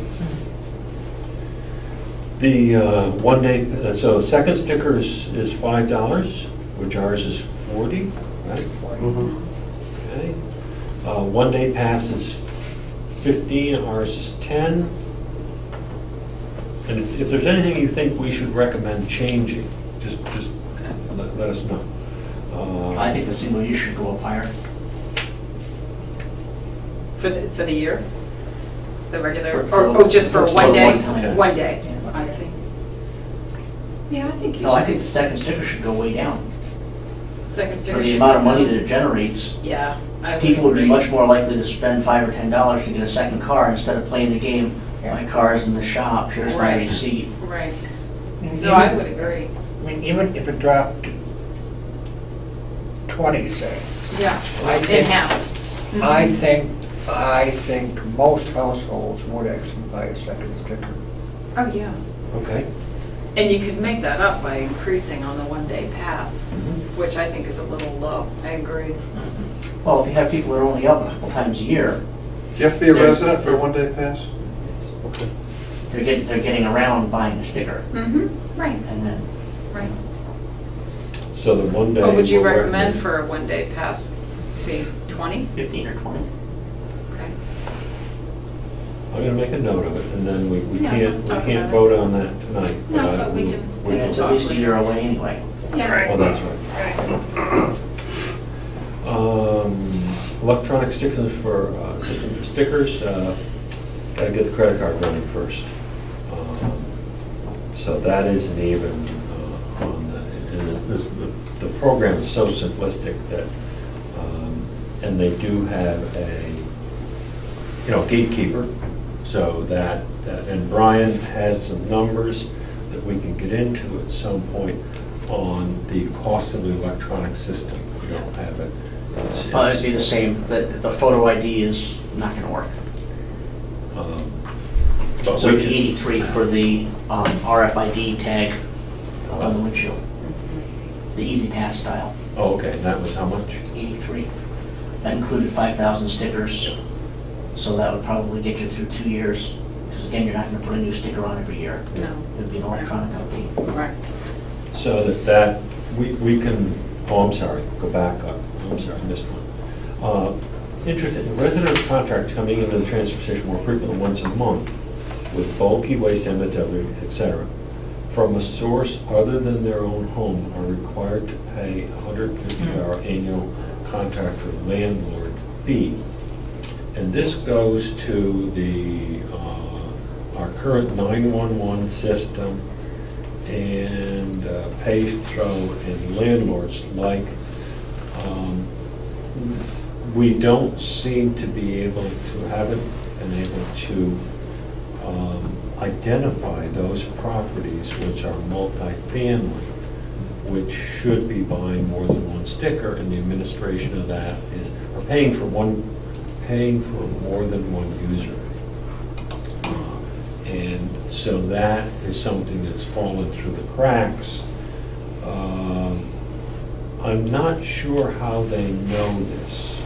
The uh, one day, uh, so second sticker is, is five dollars, which ours is forty, right? Mhm. Okay. Uh, One day pass is fifteen, ours is ten. And if if there's anything you think we should recommend changing, just, just let let us know. Uh, I think the single use should go up higher. For the, for the year? The regular, For- or, oh, just for for one day? one time. One day, I see. Yeah, I think you should. No, I think the second sticker should go way down. Second For the amount of money that it generates, Yeah. I people would be agree. much more likely to spend five or ten dollars to get a second car instead of playing the game, my car's in the shop, here's my Right. receipt. Right. No, I would agree. I mean, even if it dropped to twenty, say, Yeah. I In think- half. I Mhm. think, I think most households would actually buy a second sticker. Oh, yeah. Okay. And you could make that up by increasing on the one-day pass, which I think is a little low. I agree. Well, if you have people that are only up a couple times a year, Do you have to be a Yeah. resident for a one-day pass? Okay. they're getting, they're getting around buying a sticker, Mm-hmm, right, and then, right. So the one day. What would you we'll recommend for a one-day pass fee? 20? fifteen or twenty. Okay. I'm gonna make a note of it, and then we, we Yeah, can't, let's we talk can't about vote on that tonight. No, but we we'll- can- we And will it's talk. at least a year away anyway. Yeah. Oh, that's right. Um, Electronic stickers for, uh, system for stickers, uh, gotta get the credit card running first. Um, So that isn't even uh, on the, and this, the, the program is so simplistic that, um, and they do have a, you know, gatekeeper, so that, that- and Brian has some numbers that we can get into at some point on the cost of the electronic system. We don't have it. It's- Well, it'd be the it's, same, the, the photo ID is not gonna work. um, But So we it'd be can, eighty-three for the um, RFID tag on the windshield. The E-ZPass style, oh, okay, and that was how much? eighty-three. That included five thousand stickers, so that would probably get you through two years. Because again, you're not gonna put a new sticker on every year. No. It'd be an electronic update. Right. So that, that, we, we can, oh, I'm sorry, go back up, I'm sorry, I missed one. Uh, Interested, resident contracts coming into the transfer station more frequently once a month with bulky waste, MW, et cetera, from a source other than their own home are required to pay a hundred and fifty hour annual contract for landlord fee. And this goes to the, uh, our current 911 system and uh, pay-through and landlords like, um, we don't seem to be able to, haven't been able to um, identify those properties which are multifamily, which should be buying more than one sticker, and the administration of that is, or paying for one, paying for more than one user. Uh, And so that is something that's fallen through the cracks. Um, I'm not sure how they know this.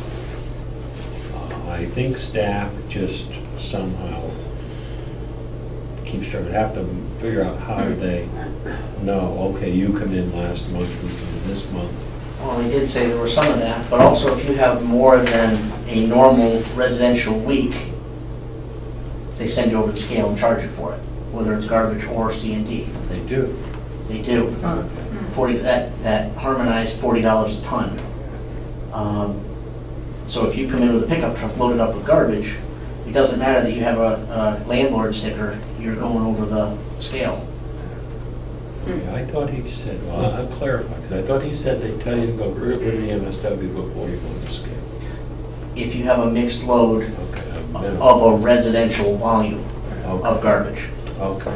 Uh, I think staff just somehow keeps trying to have to figure out how they know, okay, you come in last month, we come in this month. Well, they did say there was some of that, but also if you have more than a normal residential week, they send you over the scale and charge you for it, whether it's garbage or C and D. They do. They do. Forty, that, that harmonized forty dollars a ton. Um, So if you come in with a pickup truck loaded up with garbage, it doesn't matter that you have a a landlord sticker, you're going over the scale. Yeah, I thought he said, well, I'll clarify, because I thought he said they tell you to go of the MSW before you go to scale. If you have a mixed load Okay. a minimum. of a residential volume of garbage. Okay,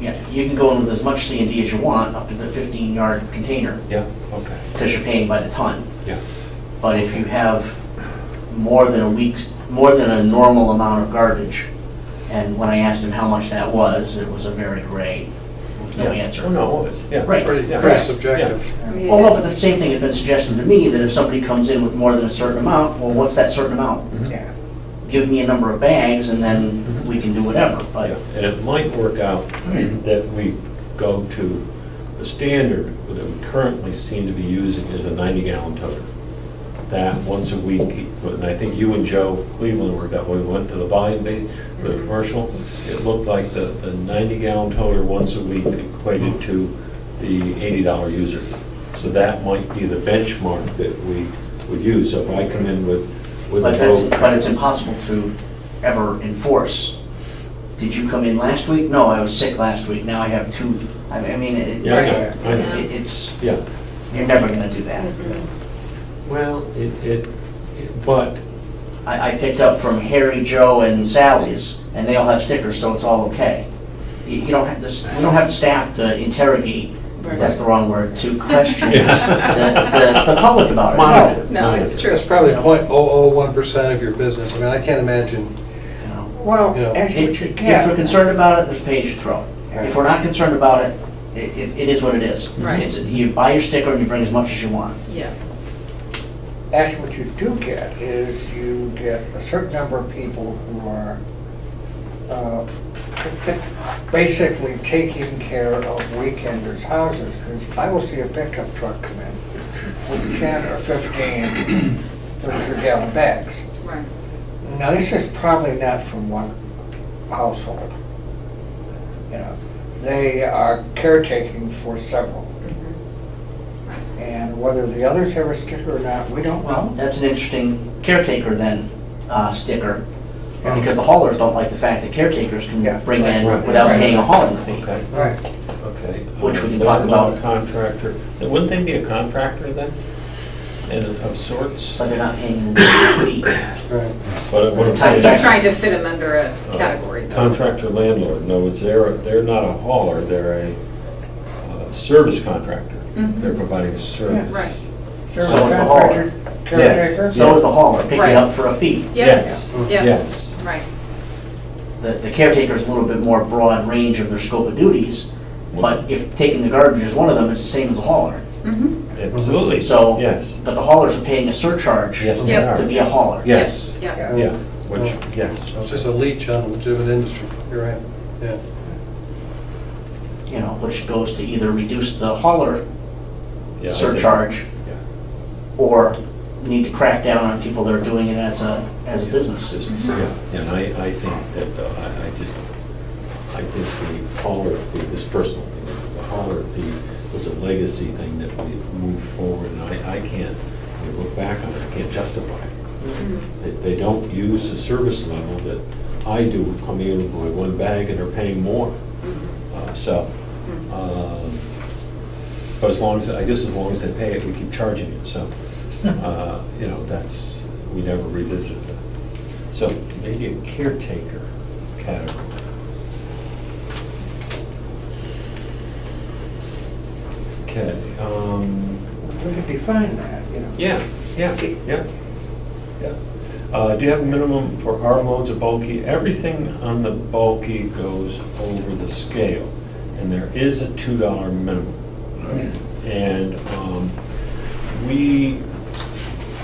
Yeah, you can go in with as much C and D as you want, up to the fifteen yard container, yeah, okay, because you're paying by the ton. yeah. But if you have more than a week's, more than a normal amount of garbage, and when I asked him how much that was, it was a very gray, with no Yeah. answer. Oh, no, it's, yeah. Right. Pretty, Yeah. pretty Right. subjective. Well, no, but the same thing had been suggested to me, that if somebody comes in with more than a certain amount, well, what's that certain amount? Mhm. Yeah. Give me a number of bags, and then we can do whatever, but, Yeah, And it might work out that we go to the standard that we currently seem to be using is a 90-gallon toter. That once a week, and I think you and Joe Cleveland worked out, when we went to the volume base for the commercial, it looked like the, the 90-gallon toter once a week equated to the $80 user. So that might be the benchmark that we would use. So if I come in with, with a but that's, tote. but it's impossible to ever enforce did you come in last week? No, I was sick last week, now I have two. I I mean, it- Yeah, I know, it- I know. it- it's, Yeah, you're never gonna do that. Mm-hmm. well, it, it, it- but, I, I picked up from Harry, Joe, and Sally's, and they all have stickers, so it's all okay. You you don't have this, we don't have staff to interrogate, that's the wrong word, to question the, Yeah. the, the public about it. Monitor. No, it's true. That's probably .001 percent of your business. I mean, I can't imagine, You know. Well, Yeah. actually, If what you if we're concerned about it, there's a page to throw. If we're not concerned about it, it, it it is what it is. Right. It's, you buy your sticker and you bring as much as you want. Yeah, Actually, what you do get is you get a certain number of people who are uh, basically taking care of weekenders' houses, because I will see a pickup truck come in with 10 or 15 30 gallon bags. right. Now, this is probably not from one household. You know, they are caretaking for several. And whether the others have a sticker or not, we don't Well, know. that's an interesting caretaker then, uh, sticker, because the haulers don't like the fact that caretakers Yeah. can bring in Right. without Right. paying a hauling fee. okay, Right. okay. Which we can They're talk not about. a Contractor, wouldn't they be a contractor then? And of sorts? But they're not paying the fee. right. But what I'm He's saying He's trying to fit them under a uh, category. though. Contractor landlord, no, it's they're, they're not a hauler, they're a uh, service contractor. Mhm. They're providing a service. right. Service So is the hauler. contractor, caretaker. So is the hauler, picking Right. it up for a fee. Yeah, Yes, yeah, yes. right. The, the is a little bit more broad range of their scope of duties, but if taking the garbage is one of them, it's the same as the hauler. Mhm. Absolutely. So, Yes, but the haulers are paying a surcharge yes, they Yep. are. to be a hauler. Yes, Yeah, Yeah. yeah, which, yes. It's just a leech on a legitimate industry. You're right, yeah. You know, which goes to either reduce the hauler Yeah, surcharge Yeah. or need to crack down on people that are doing it as a, as a business. Business, yeah, and I, I think that, uh, I, I just, I think the hauler fee, this personal, thing, the hauler fee was a legacy thing that we moved forward, and I, I can't, you look back on it, I can't justify it. They, they don't use the service level that I do, coming in with my one bag and are paying more. Uh, So, um, but as long as, I guess as long as they pay it, we keep charging it, so, uh, you know, that's, we never revisited that. So maybe a caretaker category. Okay, um, We could define that, you know. yeah, yeah, yeah, yeah. Uh, do you have a minimum for our loads of bulky? Everything on the bulky goes over the scale, and there is a two dollar minimum. And, um, we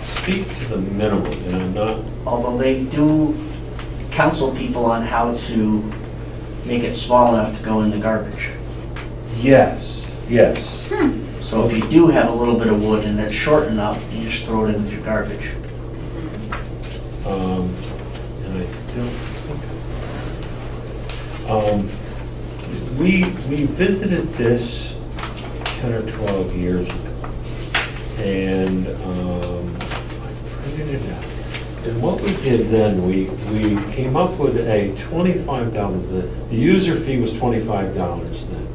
speak to the minimum, and I'm not, Although they do counsel people on how to make it small enough to go in the garbage. yes, yes. So if you do have a little bit of wood and it's short enough, you just throw it in with your garbage. Um, and I don't think, um, we, we visited this ten or twelve years ago. And, um, I printed it out. And what we did then, we, we came up with a twenty-five dollar, the, the user fee was twenty-five dollars then.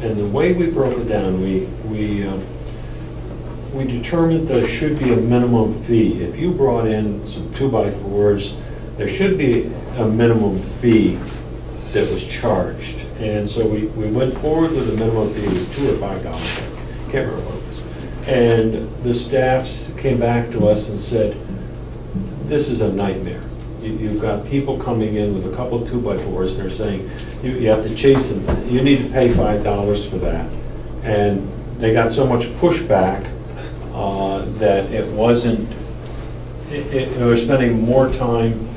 And the way we broke it down, we, we, um, we determined there should be a minimum fee. If you brought in some two-by-fours, there should be a minimum fee that was charged. And so we, we went forward with a minimum fee, it was two or five dollars, can't remember what it was. And the staffs came back to us and said, this is a nightmare. You, you've got people coming in with a couple of two-by-fours, and they're saying, you, you have to chase them, you need to pay five dollars for that. And they got so much pushback, uh, that it wasn't, it, it, they were spending more time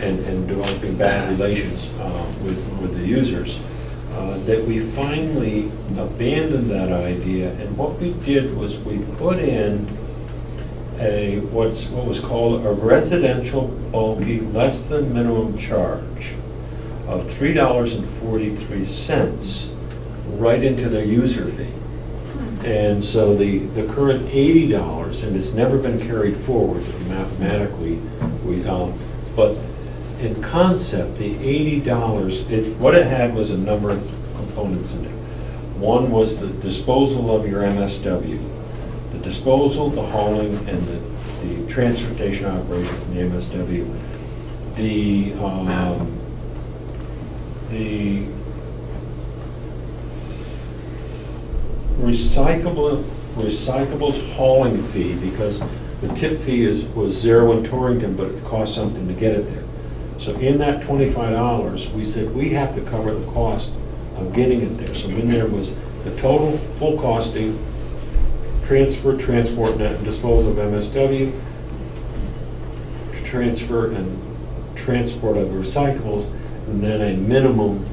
and, and developing bad relations, uh, with, with the users, uh, that we finally abandoned that idea, and what we did was we put in a, what's, what was called a residential bulky less than minimum charge of three dollars and forty-three cents right into their user fee. And so the, the current eighty dollars, and it's never been carried forward mathematically, we, um, but in concept, the eighty dollars, it, what it had was a number of components in it. One was the disposal of your MSW, the disposal, the hauling, and the, the transportation operation from the MSW. The, um, the recyclable, recyclables hauling fee, because the tip fee is, was zero in Torrington, but it cost something to get it there. So in that twenty-five dollars, we said we have to cover the cost of getting it there. So in there was the total, full costing, transfer, transport, and disposal of MSW, transfer and transport of recyclables, and then a minimum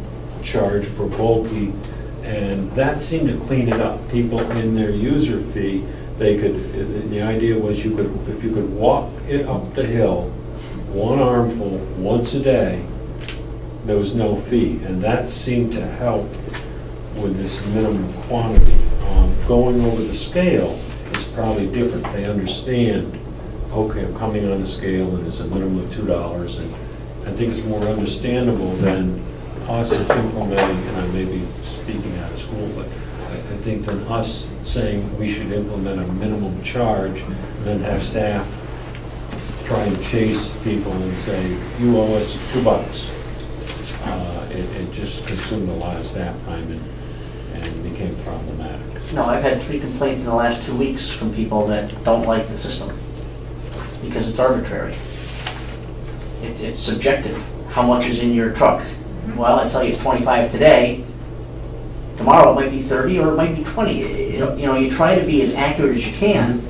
charge for bulky. And that seemed to clean it up. People in their user fee, they could, the idea was you could, if you could walk it up the hill, one armful, once a day, there was no fee. And that seemed to help with this minimum quantity. Um, Going over the scale is probably different. They understand, okay, I'm coming on the scale and it's a minimum of two dollars. And I think it's more understandable than us implementing, and I may be speaking out of school, but I I think than us saying we should implement a minimum charge and then have staff try and chase people and say, you owe us two bucks. Uh, It, it just consumed a lot of staff time and, and became problematic. No, I've had three complaints in the last two weeks from people that don't like the system, because it's arbitrary. It- It's subjective, how much is in your truck? Well, I tell you it's 25 today, tomorrow it might be 30 or it might be 20. You know, you know, you try to be as accurate as you can,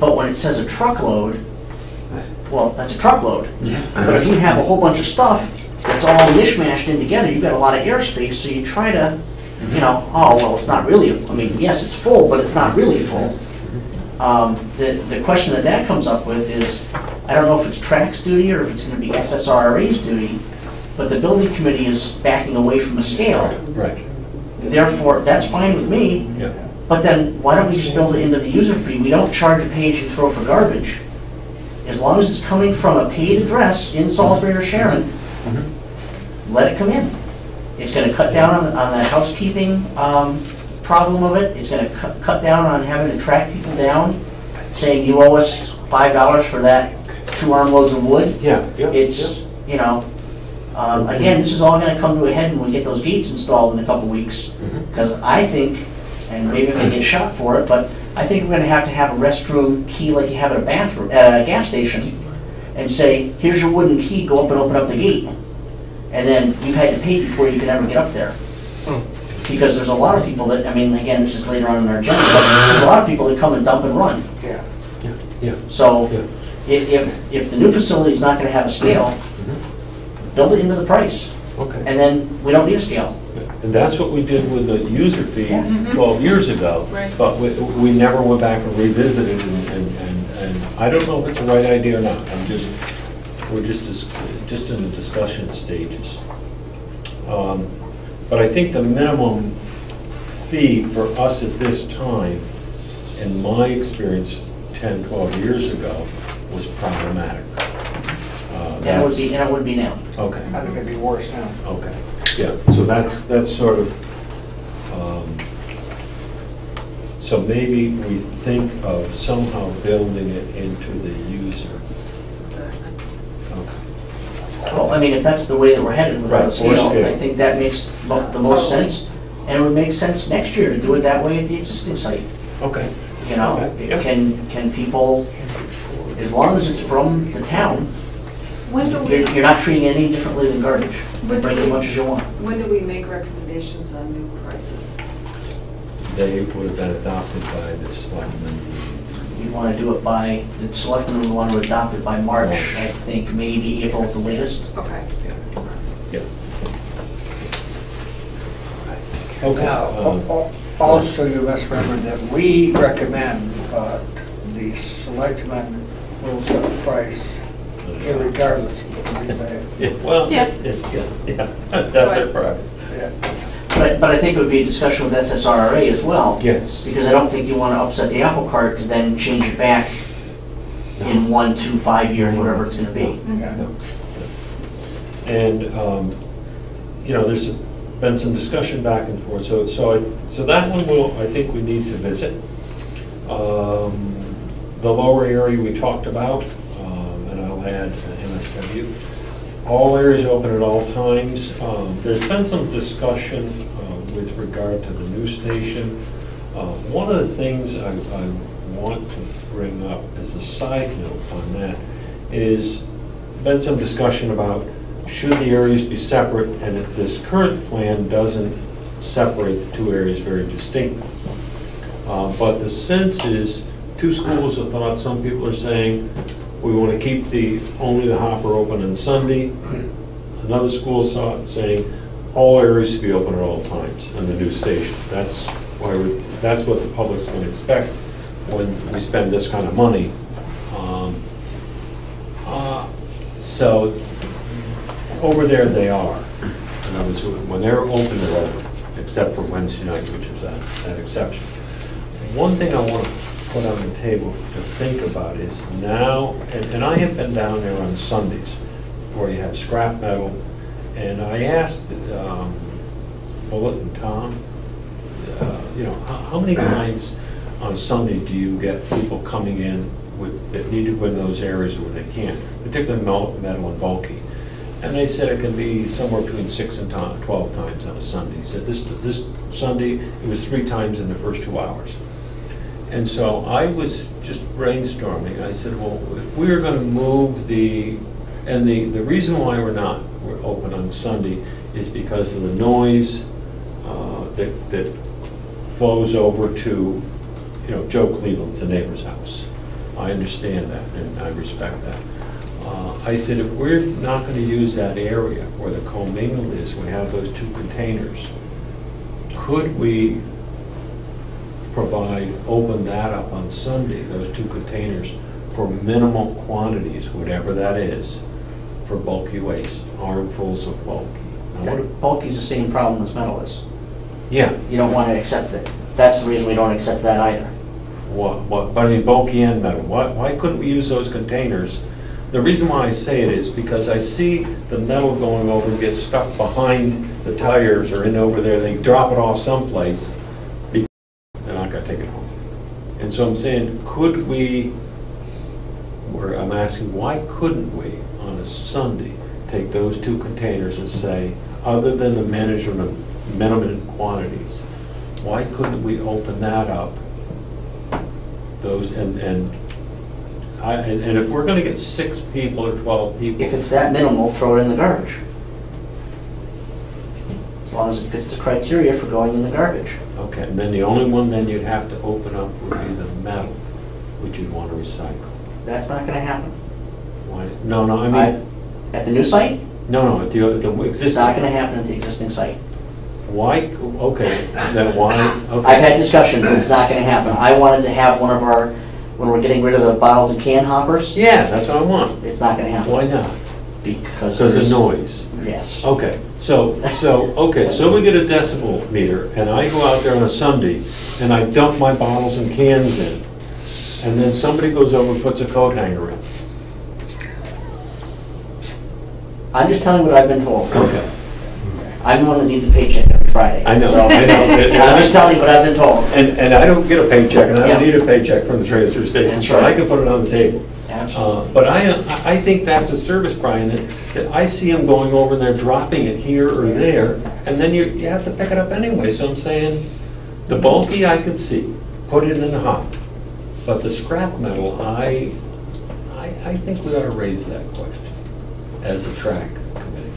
but when it says a truckload, well, that's a truckload. But if you have a whole bunch of stuff that's all mishmashed in together, you've got a lot of airspace, so you try to, you know, oh, well, it's not really, I mean, yes, it's full, but it's not really full. Um, The, the question that that comes up with is, I don't know if it's TRAC's duty or if it's gonna be SSRA's duty, but the building committee is backing away from a scale. Right. Therefore, that's fine with me, Yeah. but then why don't we just build it into the user fee? We don't charge a pay-as-you-throw for garbage. As long as it's coming from a paid address in Salisbury or Sharon, let it come in. It's gonna cut down on, on the housekeeping, um, problem of it. It's gonna cut, cut down on having to track people down, saying you owe us five dollars for that two armloads of wood. Yeah, yeah. It's, you know, um, again, this is all gonna come to a head when we get those gates installed in a couple weeks. Mhm. Because I think, and maybe I'm gonna get shot for it, but I think we're gonna have to have a restroom key like you have at a bathroom, at a gas station, and say, here's your wooden key, go up and open up the gate. And then you've had to pay before you can ever get up there. Hmm. Because there's a lot of people that, I mean, again, this is later on in our agenda, but there's a lot of people that come and dump and run. Yeah. Yeah. So Yeah. if, if, if the new facility is not gonna have a scale, mm-hmm. build it into the price, Okay. and then we don't need a scale. And that's what we did with the user fee Yeah. Mhm. 12 years ago. Right. But we, we never went back and revisited and, and, and- and I don't know if it's the right idea or not. I'm just, we're just, dis- just in the discussion stages. Um, But I think the minimum fee for us at this time, in my experience 10, 12 years ago, was problematic. Uh, And it would be, and it would be now. Okay. I think it'd be worse now. Okay, yeah, so that's, that's sort of, um, so maybe we think of somehow building it into the user. Okay. Well, I mean, if that's the way that we're headed without Right, a or scale, scale. I think that makes mo- the most Totally. sense. And it would make sense next year to do it that way at the existing site, Okay, you know? Okay, yeah. Can, can people, as long as it's from the town, When do you're, we, you're not treating it any differently than garbage. When Bring as we- much as you want. When do we make recommendations on new prices? they would have been adopted by the selectmen. You want to do it by, the selectmen would want to adopt it by March, I think, maybe April at the latest. Okay. Yeah. Okay. Now, um, al- al- also you must remember that we recommend uh, the selectmen will set the price irregardless of what we say. yeah, Well, Yeah. it's- it's- yeah, yeah, that's their prerogative. Yeah. But, but I think it would be a discussion with SSRA as well. Yes. Because I don't think you want to upset the apple cart to then change it back in one, two, five years, whatever it's gonna be. Yeah. And, um, you know, there's been some discussion back and forth, so, so, I- so that one will, I think we need to visit. Um, The lower area we talked about, um, and I'll add MSW. All areas open at all times. Um, There's been some discussion uh, with regard to the news station. Uh, One of the things I, I want to bring up as a side note on that is, been some discussion about should the areas be separate, and if this current plan doesn't separate the two areas very distinctly. Uh, But the sense is, two schools of thought, some people are saying, we want to keep the, only the hopper open on Sunday. Another school of thought saying, all areas should be open at all times on the new station. That's why, we that's what the public's going to expect when we spend this kind of money. Um, uh, So, over there they are. In other words, when they're open, they're open, except for Wednesday night, which is that, that exception. One thing I want to put on the table to think about is now, and, and I have been down there on Sundays, where you have scrap metal, and I asked, um, Bullet and Tom, uh, you know, how, how many times on Sunday do you get people coming in with, that need to go in those areas where they can't, particularly metal and bulky? And they said it can be somewhere between six and to- twelve times on a Sunday. He said this, this Sunday, it was three times in the first two hours. And so I was just brainstorming, I said, well, if we are gonna move the, and the, the reason why we're not, we're open on Sunday is because of the noise uh, that, that flows over to, you know, Joe Cleveland's, the neighbor's house. I understand that, and I respect that. Uh, I said, if we're not gonna use that area where the commingled is, we have those two containers, could we provide, open that up on Sunday, those two containers, for minimal quantities, whatever that is, for bulky waste, armfuls of bulky. Now, what- Bulky's the same problem as metal is. Yeah, You don't want to accept it. That's the reason we don't accept that either. what, what, but I mean bulky and metal, why, why couldn't we use those containers? The reason why I say it is because I see the metal going over and get stuck behind the tires or in over there, they drop it off someplace, be- they're not gonna take it home. And so I'm saying, could we, where I'm asking, why couldn't we, on a Sunday, take those two containers and say, other than the management of minimum quantities, why couldn't we open that up? Those, and, and, I, and and if we're gonna get six people or twelve people. If it's that minimal, throw it in the garbage. As long as it fits the criteria for going in the garbage. Okay, and then the only one then you'd have to open up would be the metal, which you'd want to recycle. That's not gonna happen. Why, no, no, I mean, At the new site, no, no, the, uh, the it's not gonna happen at the existing site. Why, okay, then why, okay. I've had discussions, but it's not gonna happen. I wanted to have one of our, when we're getting rid of the bottles and can hoppers, Yeah, that's what I want. it's not gonna happen. Why not? Because Because of there's- noise. Yes. Okay, so, so, okay, so we get a decibel meter, and I go out there on a Sunday, and I dump my bottles and cans in, and then somebody goes over and puts a coat hanger in. I'm just telling what I've been told. Okay. I'm the one that needs a paycheck every Friday. I know, so- I know. I'm just telling you what I've been told. And, and I don't get a paycheck, and I don't Yeah. need a paycheck from the transfer station, That's so I right. can put it on the table. Absolutely. Uh, But I, I think that's a service, Brian, that, that I see them going over and they're dropping it here or there, and then you, you have to pick it up anyway, so I'm saying, the bulky I can see, put it in the hop, but the scrap metal, I, I, I think we ought to raise that question as a TRAC committee.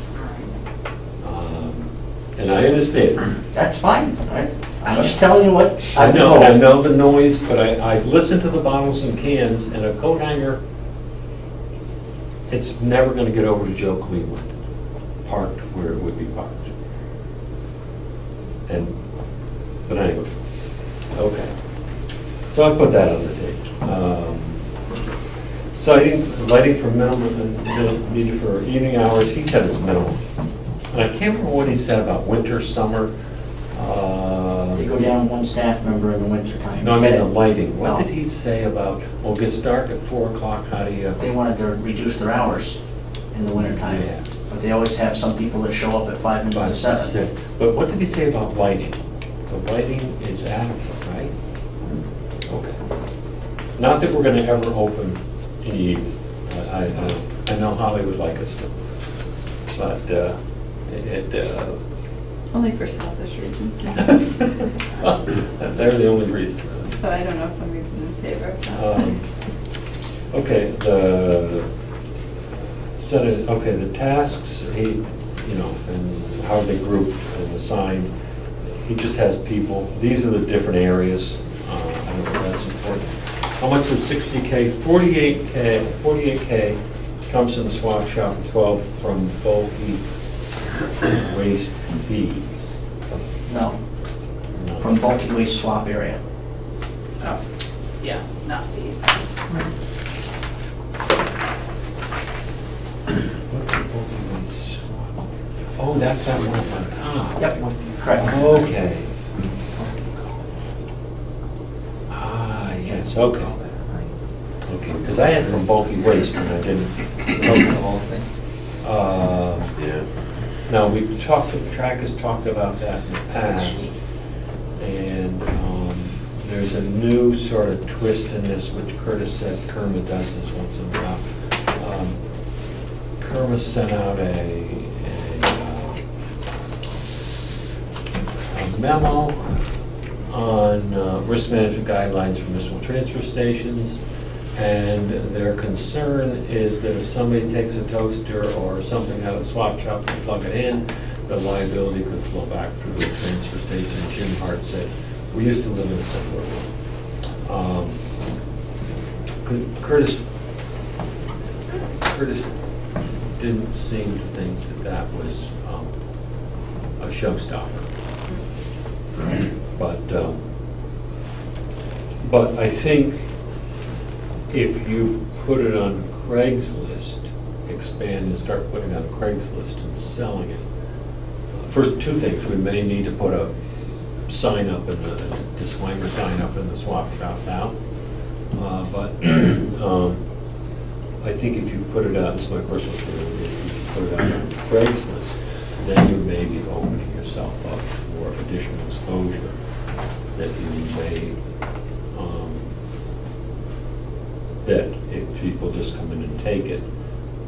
Um, And I understand, That's fine. I- I'm just telling you what I I've been know, I told. know the noise, but I, I listen to the bottles and cans, and a coat hanger, it's never gonna get over to Joe Cleveland, parked where it would be parked. And, but anyway, okay. So I put that on the table. Um, Citing, lighting for minimum, needed for evening hours, he said it's minimal. And I can't remember what he said about winter, summer, uh. They go down one staff member in the wintertime. No, I mean the lighting. What did he say about, well, it gets dark at four o'clock, how do you? They wanted to reduce their hours in the wintertime. Yeah, but they always have some people that show up at five minutes to But seven. but what did he say about lighting? The lighting is adequate, right? Okay. Not that we're gonna ever open in the evening. I, I- I know Holly would like us to. But uh, it, uh, Only for selfish reasons. they're the only reason. So I don't know if I'm even in favor of that. Um, Okay, the, set it, okay, the tasks, he, you know, and how they group and assigned, he just has people, these are the different areas, uh, I don't know if that's important. How much is sixty K? Forty-eight K, forty-eight K comes from the swap shop, twelve from bulky waste fees. No, No. From bulky waste swap area. Oh, yeah, not fees. What's the bulky waste swap? Oh, that's that one on top. Yep, correct. Okay. Ah, yes, okay. Okay, because I had from bulky waste and I didn't. The whole thing. Uh, Now, we've talked, TRAC has talked about that in the past. And um, there's a new sort of twist in this, which Curtis said CIRMA does this once in a while. Um, CIRMA sent out a, a, uh, a memo on uh, risk management guidelines for municipal transfer stations. And their concern is that if somebody takes a toaster or something out of the swap shop and plug it in, the liability could flow back through the transportation. Jim Hart said, we used to live in a similar world. Um, Curtis, Curtis didn't seem to think that that was um, a showstopper. But, um, but I think if you put it on Craigslist, expand and start putting on Craigslist and selling it, first, two things, we may need to put a sign up in the, disclaimer sign up in the swap shop now. Uh, But um, I think if you put it out, this is my personal feeling, if you put it out on Craigslist, then you may be opening yourself up for additional exposure that you may, um, that if people just come in and take it,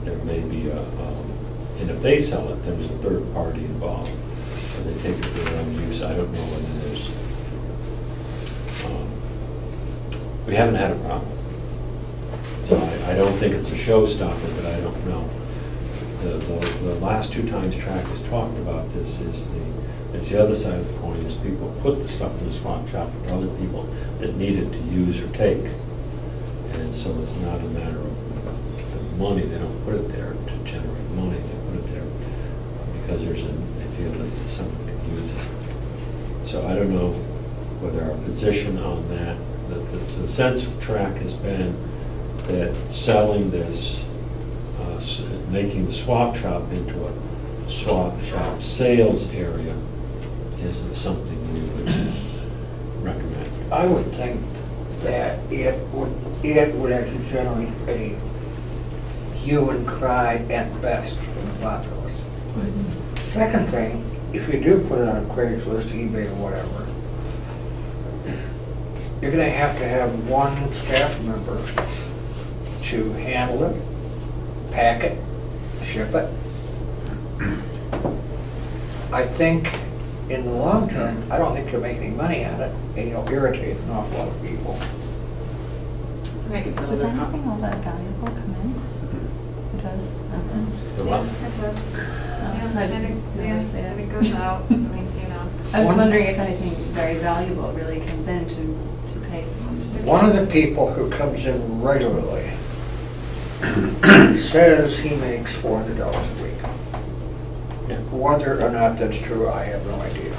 there may be a, um, and if they sell it, then there's a third party involved. Or they take it for their own use, I don't know whether there's, um, we haven't had a problem. So I, I don't think it's a showstopper, but I don't know. The, the, the last two times TRAC has talked about this is the, it's the other side of the coin, is people put the stuff in the swap shop for other people that need it to use or take. And so it's not a matter of the money, they don't put it there to generate money, they put it there because there's a, they feel that someone can use it. So I don't know whether our position on that, that the, the sense of TRAC has been that selling this, uh, making the swap shop into a swap shop sales area isn't something we would recommend. I would think that it would, it would actually generate a hue and cry at best from the. Second thing, if you do put it on Craigslist, eBay, or whatever, you're gonna have to have one staff member to handle it, pack it, ship it. I think in the long term, I don't think you'll make any money on it, and you'll irritate an awful lot of people. I think it's Does little anything all that valuable come in? Mm-hmm. Mm-hmm. It does? The what? It does. No, Yeah, I and it, yeah, see it. and it goes out, I mean, you know. I was One- wondering if anything very valuable really comes in to, to pay someone to do. One of the people who comes in regularly says he makes four hundred dollars a week. Yeah. Whether or not that's true, I have no idea.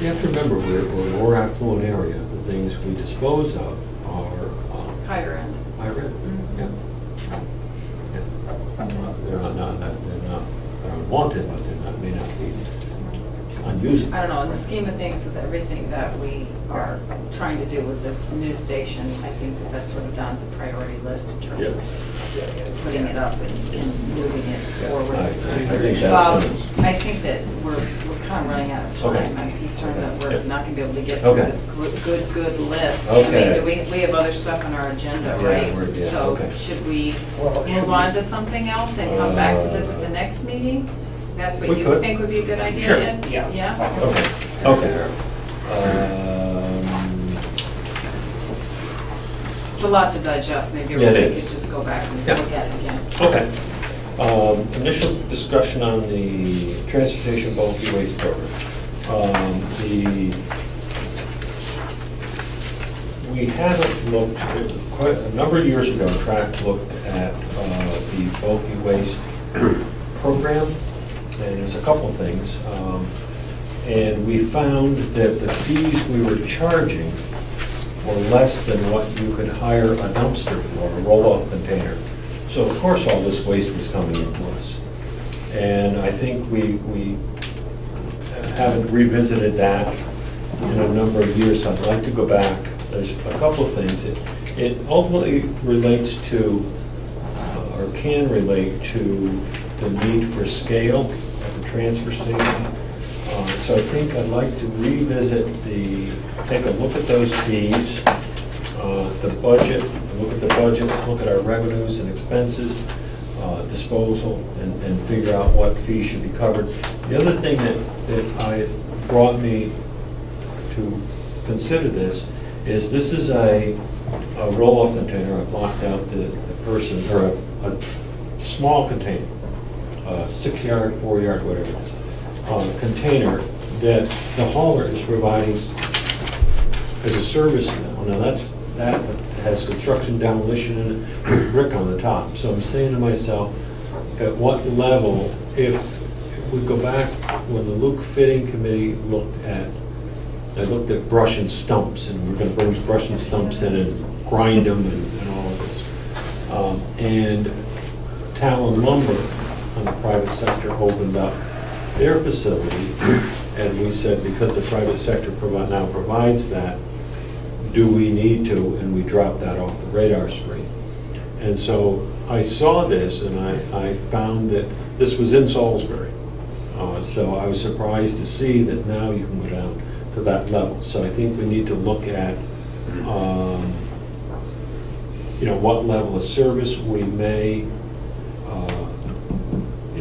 You have to remember, we're, we're a more affluent area, the things we dispose of are, um, higher end. high rent, Mhm. yeah. Yeah. They're not, not, they're not, they're unwanted, but they're not, may not be unusable. I don't know, in the scheme of things with everything that we are trying to do with this news station, I think that that's sort of down the priority list in terms of putting it up and and moving it forward. I think Bob, that's, I think that we're, we're kind of running out of Okay. time. I'm concerned that we're Yeah. not gonna be able to get through Okay. this good, good, good list. I mean, Okay. do we, we have other stuff on our agenda, Yeah, right? we're- yeah, So okay. should we Well, should move on to something else and come back to this at the uh, next meeting? That's what We you could. think would be a good idea, Sure. Ed? Yeah. Yeah? okay, okay. Um, It's a lot to digest, maybe Yeah, it we is. could just go back and Yeah. look at it again. Okay. Um, Initial discussion on the transportation bulky waste program. Um, The, we haven't looked, quite, a number of years ago, TRAC looked at uh, the bulky waste program, and there's a couple things. Um, And we found that the fees we were charging were less than what you could hire a dumpster for, a roll-off container. So of course, all this waste was coming into us. And I think we, we haven't revisited that in a number of years. I'd like to go back. There's a couple of things. It it ultimately relates to, uh, or can relate to the need for scale transfer station. Uh, So I think I'd like to revisit the, take a look at those fees, uh, the budget, look at the budget, look at our revenues and expenses, uh, disposal, and, and figure out what fees should be covered. The other thing that, that I, brought me to consider this is this is a, a roll-off container, I've locked out the, the person, or a, a small container, uh, six yard, four yard, whatever uh, container that the hauler is providing as a service now. Now, that's, that has construction demolition in it, with brick on the top. So I'm saying to myself, at what level, if if we go back, when the Luke Fitting Committee looked at, they looked at brush and stumps, and we're gonna bring brush and stumps in and grind them and and all of this. Um, And Tallon Lumber, the private sector, opened up their facility, and we said, because the private sector now provides that, do we need to, and we dropped that off the radar screen. And so I saw this, and I, I found that this was in Salisbury. Uh, So I was surprised to see that now you can go down to that level. So I think we need to look at, um, you know, what level of service we may,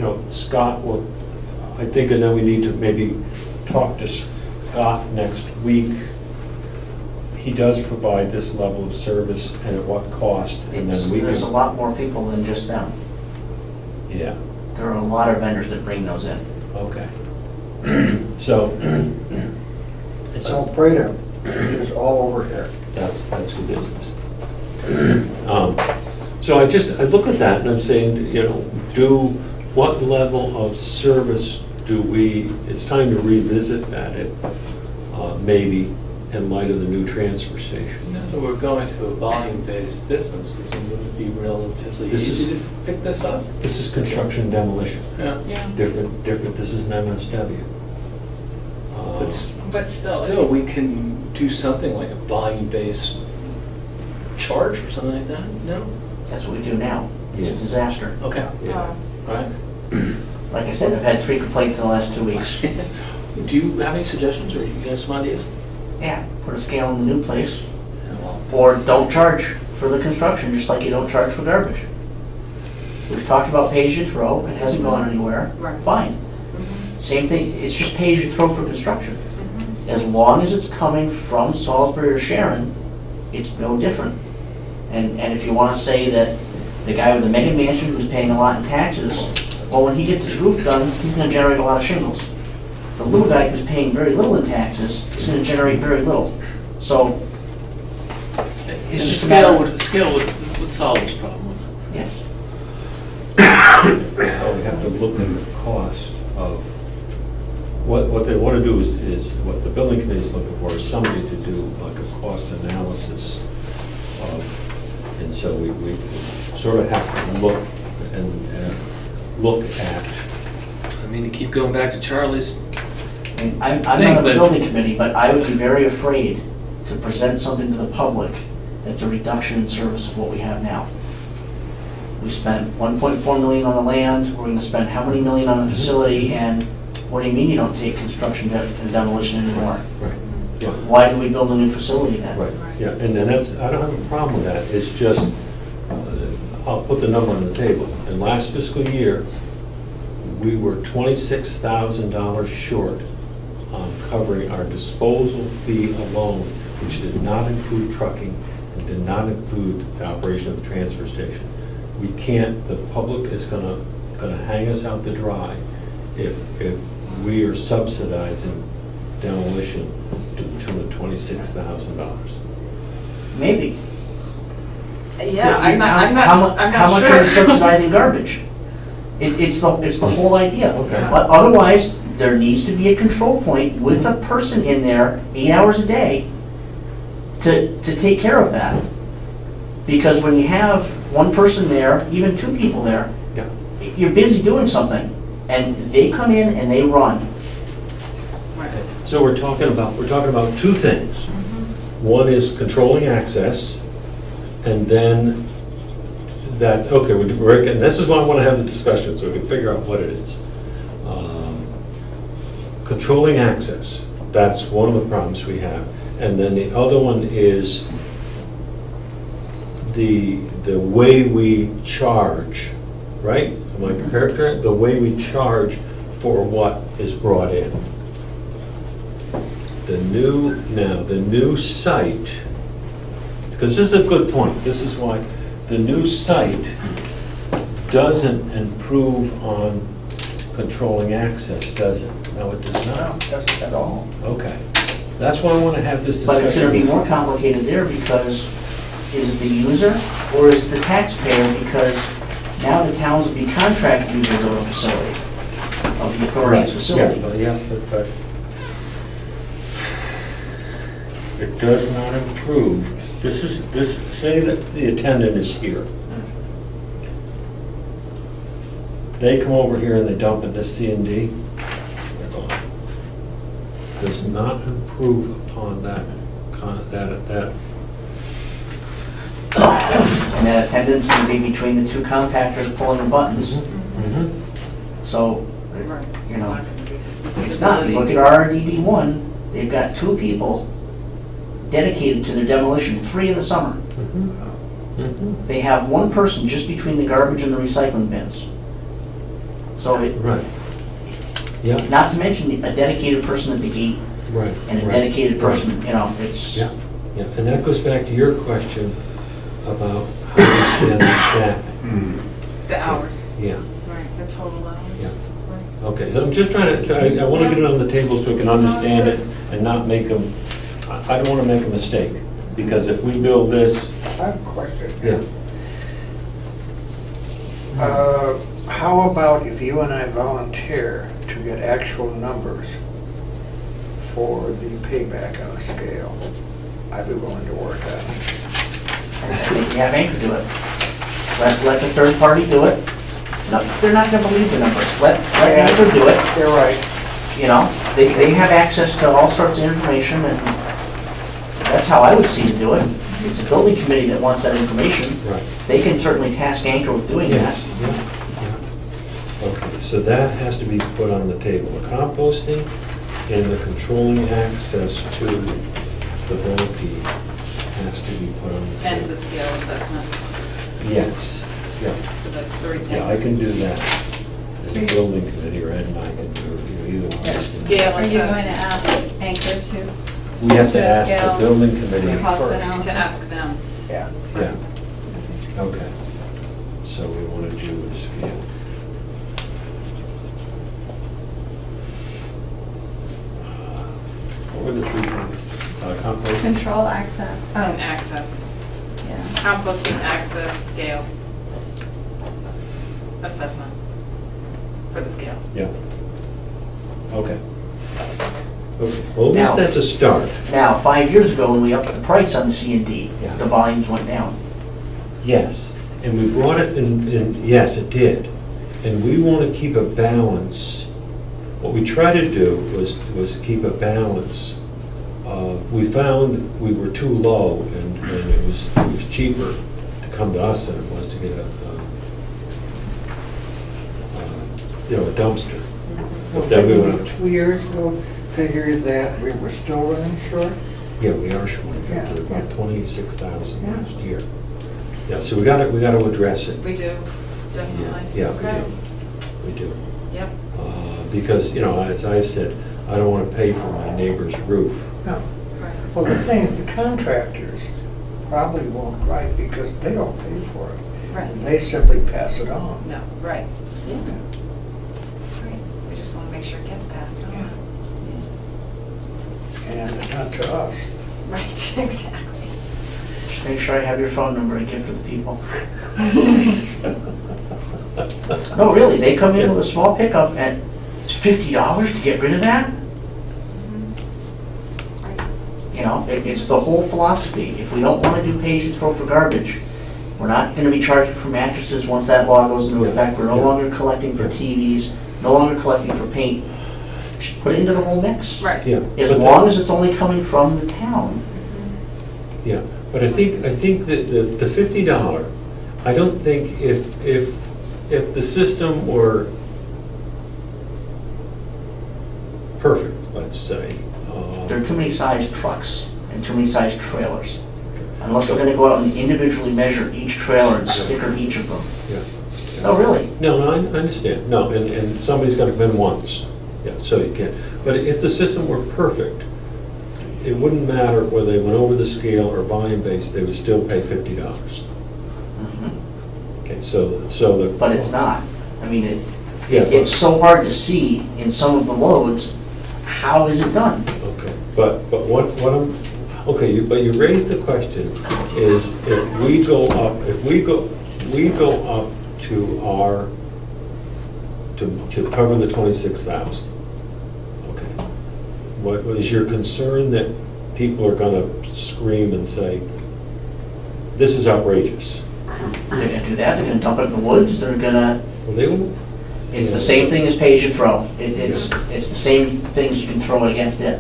know, Scott will, I think, and then we need to maybe talk to Scott next week. He does provide this level of service and at what cost, and It's- then we There's a can, lot more people than just them. yeah, There are a lot of vendors that bring those in. okay. So, So Prada is all over here. That's, that's good business. Um, So I just, I look at that and I'm saying, you know, do, what level of service do we, it's time to revisit that, it, uh, maybe in light of the new transfer station. Now that we're going to a volume-based business, isn't it be relatively This is- easy to pick this up? This is construction demolition, Yeah. Yeah, different, different, this is an MSW. Uh, But s- but still. still, we can do something like a volume-based charge or something like that, no? That's what we do now. It's a Yes. disaster. Okay, Yeah. uh, all right. Like I said, I've had three complaints in the last two weeks. Do you have any suggestions, or you guys some ideas? Yeah, put a scale in the new place, Yeah, well, or don't charge for the construction, just like you don't charge for garbage. We've talked about pay as you throw, it hasn't gone anywhere, Right. fine. mhm, Same thing, it's just pay as you throw for construction. mhm. As long as it's coming from Salisbury or Sharon, it's no different. And, and if you wanna say that the guy with the mega mansion who's paying a lot in taxes, well, when he gets his roof done, he's gonna generate a lot of shingles. The little guy who's paying very little in taxes is gonna generate very little. So, It's the just a scale matter- would, scale would, would solve this problem. yes. So we have to look at the cost of, what, what they want to do is, is, what the building committee is looking for is somebody to do like a cost analysis of, and so we, we sort of have to look and, uh, look at, I mean, to keep going back to Charlie's And I'm, I'm Think, not on the but- building committee, but I would be very afraid to present something to the public that's a reduction in service of what we have now. We spent 1.4 million on the land, we're gonna spend how many million on the facility, and what do you mean you don't take construction de- and demolition anymore? Right, yeah. Why do we build a new facility then? Right, yeah, and then that's, I don't have a problem with that, it's just, uh, I'll put the number on the table. In last fiscal year, we were twenty-six thousand dollars short on covering our disposal fee alone, which did not include trucking and did not include the operation of the transfer station. We can't, the public is gonna, gonna hang us out to dry if, if we are subsidizing demolition to the tune of twenty-six thousand dollars. Maybe. Yeah, I'm not, I'm How- not, I'm How not much are we sure. subsidizing garbage? It, it's the, it's the whole idea. Okay. But otherwise, there needs to be a control point with a person in there, eight hours a day, to, to take care of that. Because when you have one person there, even two people there, Yeah. you're busy doing something, and they come in and they run. So we're talking about, we're talking about two things. Mm-hmm. One is controlling access, and then that, okay, we- we're, and this is why I want to have the discussion, so we can figure out what it is. Um, Controlling access, that's one of the problems we have. And then the other one is the, the way we charge, right? Am I correct? The way we charge for what is brought in. The new, now, the new site, because this is a good point, this is why, the new site doesn't improve on controlling access, does it? No, it does No, not. doesn't at all. Okay. That's why I want to have this discussion. But it's gonna be discussion. more complicated there because is it the user or is it the taxpayer? Because now the towns will be contract users of a facility, of the authority's facility. Yeah, but- yeah, but, but it does not improve. This is, this, say that the attendant is here. They come over here and they dump at this C and D, they're gone. Does not improve upon that, con- that, that, And that attendance can be between the two compactors pulling the buttons. Mhm. So, you know, It's not it's not. You Look at RDD one, they've got two people dedicated to their demolition, three in the summer. Mhm. Mhm. They have one person just between the garbage and the recycling bins. So it, Right. Yeah, not to mention a dedicated person at the gate right. and a right, dedicated right. person, you know, it's. Yeah, yeah, and that goes back to your question about how we spend that. The hours, Yeah, right, the total hours. Yeah. Right. okay, so I'm just trying to, I, I want to get it on the table so we can understand it and not make them, I, I don't want to make a mistake, because if we build this, I have a question. yeah, Uh, How about if you and I volunteer to get actual numbers for the payback on a scale? I'd be willing to work on it. I think you have Anchor do it. Let, let the third party do it. No, they're not gonna believe the numbers. Let, let Anchor do it, You're right. you know? They, they have access to all sorts of information and that's how I would see to do it. It's a building committee that wants that information. right. They can certainly task Anchor with doing that. Yes, yeah, yeah. Okay, so that has to be put on the table, the composting and the controlling access to the millipede has to be put on the table. And the scale assessment, Yes, yeah. so that's three things. Yeah, I can do that. As a building committee, or Ed and I can do it, you know, either one. Scale Are you going to assessment, ask Anchor to, We have to to ask the building committee first. to ask them. Yeah. Yeah, okay. So we want to do a scale. What were the three things? Uh, Compost? control access? And Oh, access, yeah. composting, access, scale. Assessment for the scale. Yeah. Okay. Okay, well, at least Now- that's a start. Now, five years ago, when we upped the price on the C and D, Yeah. the volumes went down. Yes, and we brought it and, in, yes, it did. And we want to keep a balance what we tried to do was, was keep a balance. Uh, We found we were too low, and, and it was, it was cheaper to come to us than it was to get a, uh, uh, you know, a dumpster. But then we went, Two years ago, figured that we were still running short. yeah, we are short, Yeah, We're about yeah. twenty-six thousand Yeah. last year. Yeah, so we gotta, we gotta address it. We do, definitely. Yeah, we do. We do. Yep, Uh, Because, you know, as I've said, I don't want to pay for my neighbor's roof. No. right. Well, the thing is, the contractors probably won't write because they don't pay for it. Right. They simply pass it on. No, right. Right. We just want to make sure it gets passed on. Yeah. Yeah. And not to us. Right, exactly. Just make sure I have your phone number to give to the people. No, really, they come in with a small pickup and it's fifty dollars to get rid of that? Mm-hmm. You know, it, it's the whole philosophy. If we don't wanna do page and throw for garbage, we're not gonna be charging for mattresses once that law goes into effect. We're no longer collecting for TVs, no longer collecting for paint. Just put it into the whole mix. Right. Yeah. As but long that- as it's only coming from the town. Yeah, but I think, I think that the, the fifty dollar, I don't think if, if, if the system were perfect, let's say. uh, There are too many size trucks and too many size trailers. Unless we're gonna go out and individually measure each trailer and sticker each of them. yeah. No, really. No, no, I I understand, no, and, and somebody's gotta come in once, yeah, so you can. But if the system were perfect, it wouldn't matter whether they went over the scale or volume based, they would still pay fifty dollars. Mm-hmm. Okay, so, so the. But it's not. I mean, it, Yeah, it- it's so hard to see in some of the loads, how is it done? Okay, but, but what, what I'm, okay, you- but you raised the question, is if we go up, if we go, we go up to our, to, to cover the twenty-six thousand. Okay. What, is your concern that people are gonna scream and say, this is outrageous? They're gonna do that, they're gonna dump it in the woods, they're gonna, Well, they will, it's the same thing as page and throw. It, it's, it's the same things you can throw against it.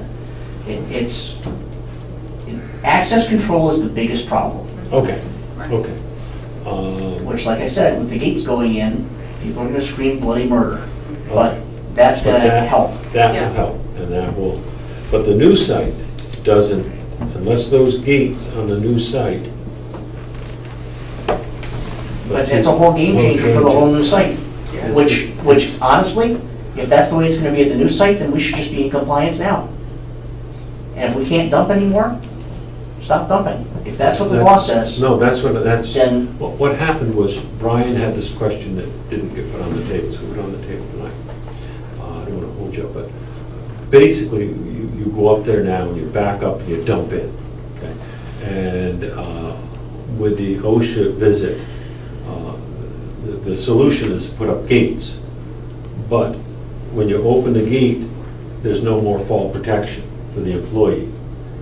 It, it's, it- access control is the biggest problem, okay, Right. okay. Um, which like I said, with the gates going in, people are gonna scream bloody murder. But that's gonna that- help. That Yeah. will help, and that will, but the new site doesn't, unless those gates on the new site. But it's a whole game changer for the whole new site. Which, which honestly, if that's the way it's gonna be at the new site, then we should just be in compliance now. And if we can't dump anymore, stop dumping. If that's what the law says, No, that's what, that's, then what what happened was Brian had this question that didn't get put on the table, so we're on the table tonight. Uh, I don't want to hold you up, but basically, you, you go up there now and you back up and you dump in, okay? And uh, with the OSHA visit, uh, the, the solution is to put up gates. But when you open the gate, there's no more fall protection for the employee.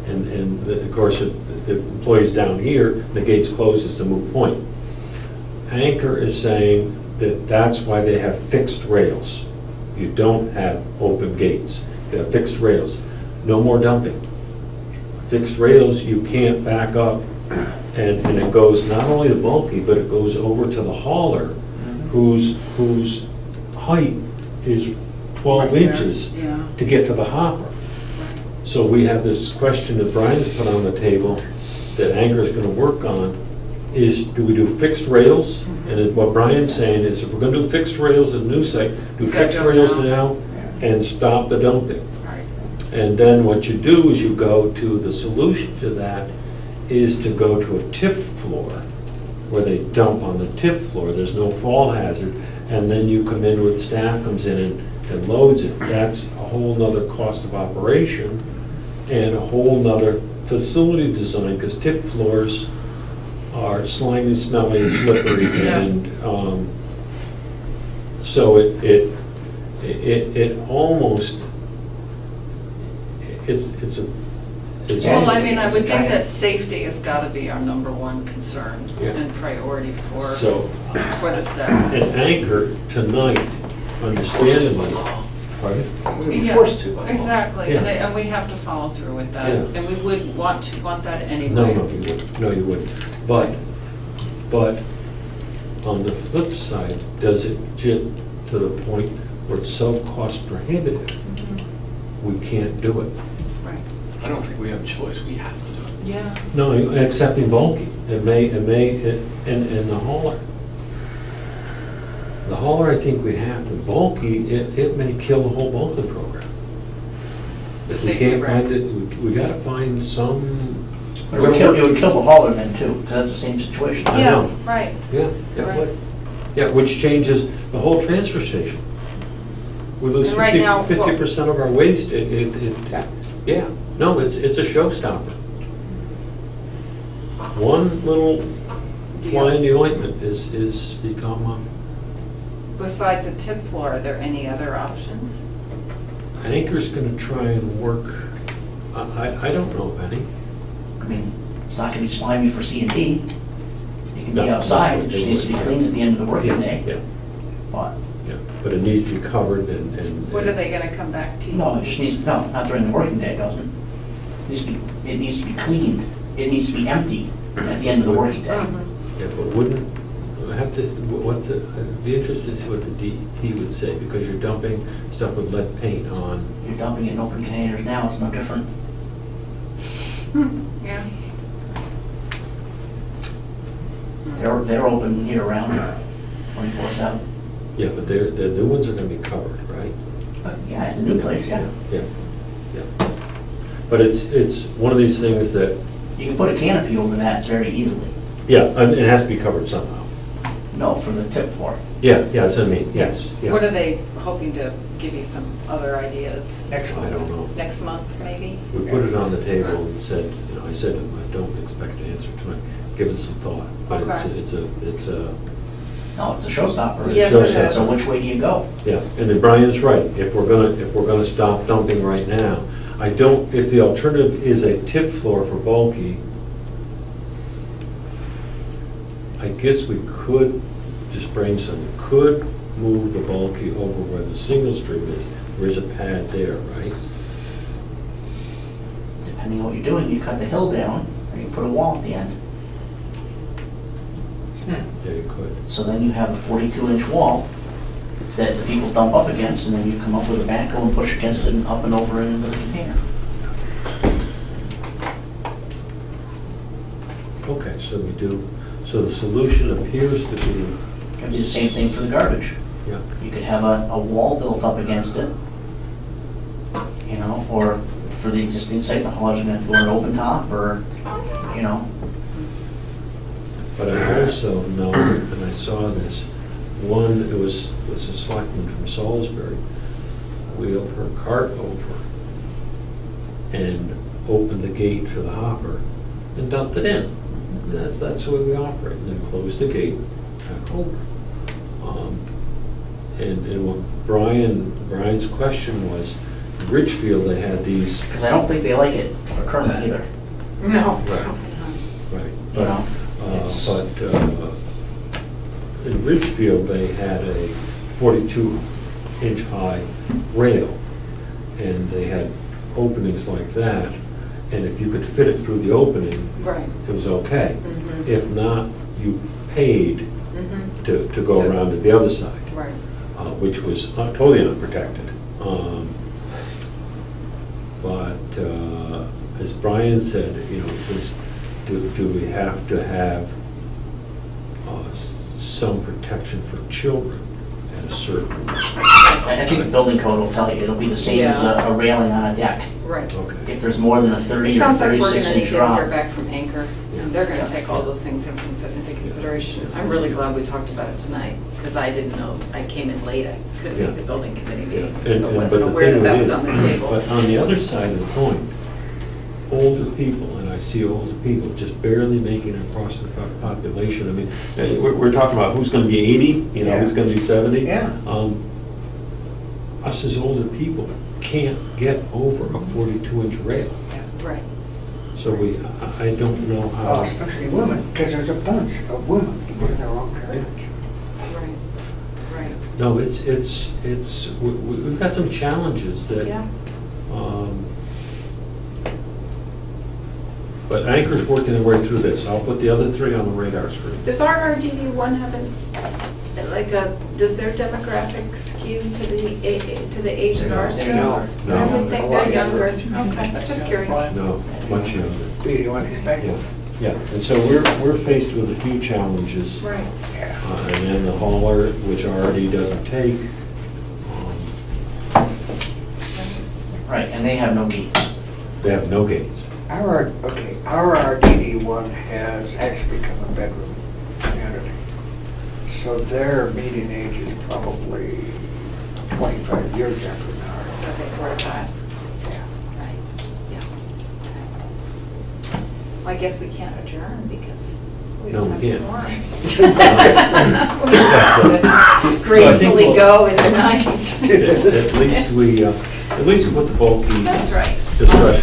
And, and the- of course, if the employee's down here, the gate's closed, it's a moot point. Anchor is saying that that's why they have fixed rails. You don't have open gates. Fixed rails. No more dumping. Fixed rails, you can't back up, and, and it goes not only to bulky, but it goes over to the hauler, mm-hmm. whose, whose height is 12 Right there, inches Yeah. to get to the hopper. So we have this question that Brian's put on the table that Anchor is gonna work on, is do we do fixed rails? Mm-hmm. And it- what Brian's saying is if we're gonna do fixed rails at the new site, do Gotta fixed go rails now. now and stop the dumping. And then what you do is you go to, the solution to that is to go to a tip floor, where they dump on the tip floor, there's no fall hazard, and then you come in where the staff comes in and, and loads it. That's a whole nother cost of operation and a whole nother facility design, because tip floors are slimy, smelly, and slippery, and, um, so it, it, it, it almost, it's, it's a, it's. Well, I mean, I would think that safety has got to be our number one concern Yeah. and priority for, So, for the staff. and Anchor tonight, understandably, Pardon? We were Yeah, forced to by law. Exactly, and, Yeah. I- and we have to follow through with that, Yeah. and we would want to, want that anyway. No, no, you wouldn't, no, you wouldn't. But, but on the flip side, does it get to the point where it's so cost prohibitive, Mhm. we can't do it? Right, I don't think we have a choice, we have to do it. yeah, No, accepting bulky, it may, it may, and, and the hauler. The hauler, I think we have to, bulky, it, it may kill the whole bulky program. the If we safety can't find rec. it, we- we gotta find some. It would kill, it would kill the hauler then too, that's the same situation. I Yeah, know. right, Yeah, yeah, Right. what- yeah, which changes the whole transfer station. We lose And right fifty, now, what- fifty percent of our waste, it, it, it- yeah, no, it's, it's a showstopper. One little fly in the ointment is, is become, uh, besides a tip floor, are there any other options? Anchor's gonna try and work, I, I, I don't know of any. I mean, it's not gonna be slimy for C and D. It can be No. outside, it just needs to be cleaned at the end of the working day. Yeah, But, yeah, but it needs to be covered and, and. What are they gonna come back to you? no, it just needs, no, not during the working day, it doesn't. It needs to be, it needs to be cleaned, it needs to be empty at the end of the working day. Mhm. Yeah, but wouldn't, I have to, what's, the- I'd be interested to see what the DEP would say, because you're dumping stuff with lead paint on, You're dumping it in open containers now, it's no different. Yeah, They're, they're open year round, twenty-four seven. Yeah, but they're, the new ones are gonna be covered, right? But yeah, it's a new place, yeah. Yeah, yeah. But it's, it's one of these things that, You can put a canopy over that very easily. yeah, and it has to be covered somehow. No, for the tip floor. Yeah, yeah, that's what I mean, yes, yeah. what are they hoping to give you some other ideas? Next I don't know. Next month, maybe? We put it on the table and said, you know, I said, I don't expect an answer tonight, give it some thought. But it's, Okay. it's a, it's a, No, it's a showstopper. Yes, it showstopper. is. So which way do you go? Yeah, and then Brian's right, if we're gonna, if we're gonna stop dumping right now, I don't, if the alternative is a tip floor for bulky, I guess we could, just brainstorm, we could move the bulky over where the single stream is, there is a pad there, right? Depending on what you're doing, you cut the hill down, or you put a wall at the end. Yeah, you could. So then you have a forty-two inch wall that the people dump up against, and then you come up with a backhoe and push against it and up and over and into the container. Okay, so we do, so the solution appears to be, It can be the same thing for the garbage. yeah, You could have a, a wall built up against it, you know, or for the existing site, the hauler's gonna have to go an open top, or, you know, But I also know, and I saw this, one, it was, was a selectman from Salisbury, wheeled her cart over and opened the gate for the hopper and dumped it in. And That's, that's the way we operate, and then closed the gate, back over. Um, And, and what Brian, Brian's question was, in Ridgefield, they had these, because I don't think they like it for Kermit either, No. right, right. you know? It's- But uh, in Ridgefield, they had a 42-inch high rail, and they had openings like that, and if you could fit it through the opening, Right. it was okay. Mhm. If not, you paid Mhm. to, to go To- around to the other side, Right. uh, which was uh, totally unprotected. Um, But uh, as Brian said, you know, is, do, do we have to have some protection for children at a certain, I I think the building code will tell you, it'll be the same as a a railing on a deck. Right. okay. If there's more than a It 30 or sounds like we're 36 gonna need inch to drop. hear back from Anchor, and they're gonna take all those things in consi- into consideration. I'm really glad we talked about it tonight, because I didn't know, I came in late, I couldn't make the building committee Yeah, meeting, and- so I and- wasn't but the aware that thing that was is- on the table. But on the other side of the coin, older people, and I see older people just barely making it across the po- population. I mean, eh, we're, we're talking about who's gonna be 80, you know, who's Yeah. gonna be 70. Yeah. Um, Us as older people can't get over a 42-inch rail. Right. So we, I, I don't know Oh, how. especially women, because there's a bunch of women in their own carriage. Right, right. No, it's, it's, it's, we- we- we've got some challenges that, Yeah. um, but Anchor's working their way through this. I'll put the other three on the radar screen. Does RRDD one have a, like a, does their demographic skew to the, a- to the age that ours does? No. No. I would think A lot they're younger. younger. Okay, just curious. No, much younger. Do you want to expect? Yeah, yeah. And so we're, we're faced with a few challenges. Right. Yeah. Uh, And then the hauler, which RD doesn't take. um, Right, and they have no gates. They have no gates. Our, okay, our RDD one has actually become a bedroom community. So their median age is probably 25 years younger than I ours. gonna say four to five. Yeah. Right, yeah. Well, I guess we can't adjourn because we No, don't we have a can't. quorum. Gracefully go in the night. At at least we, uh, at least we put the bulky That's right. discussion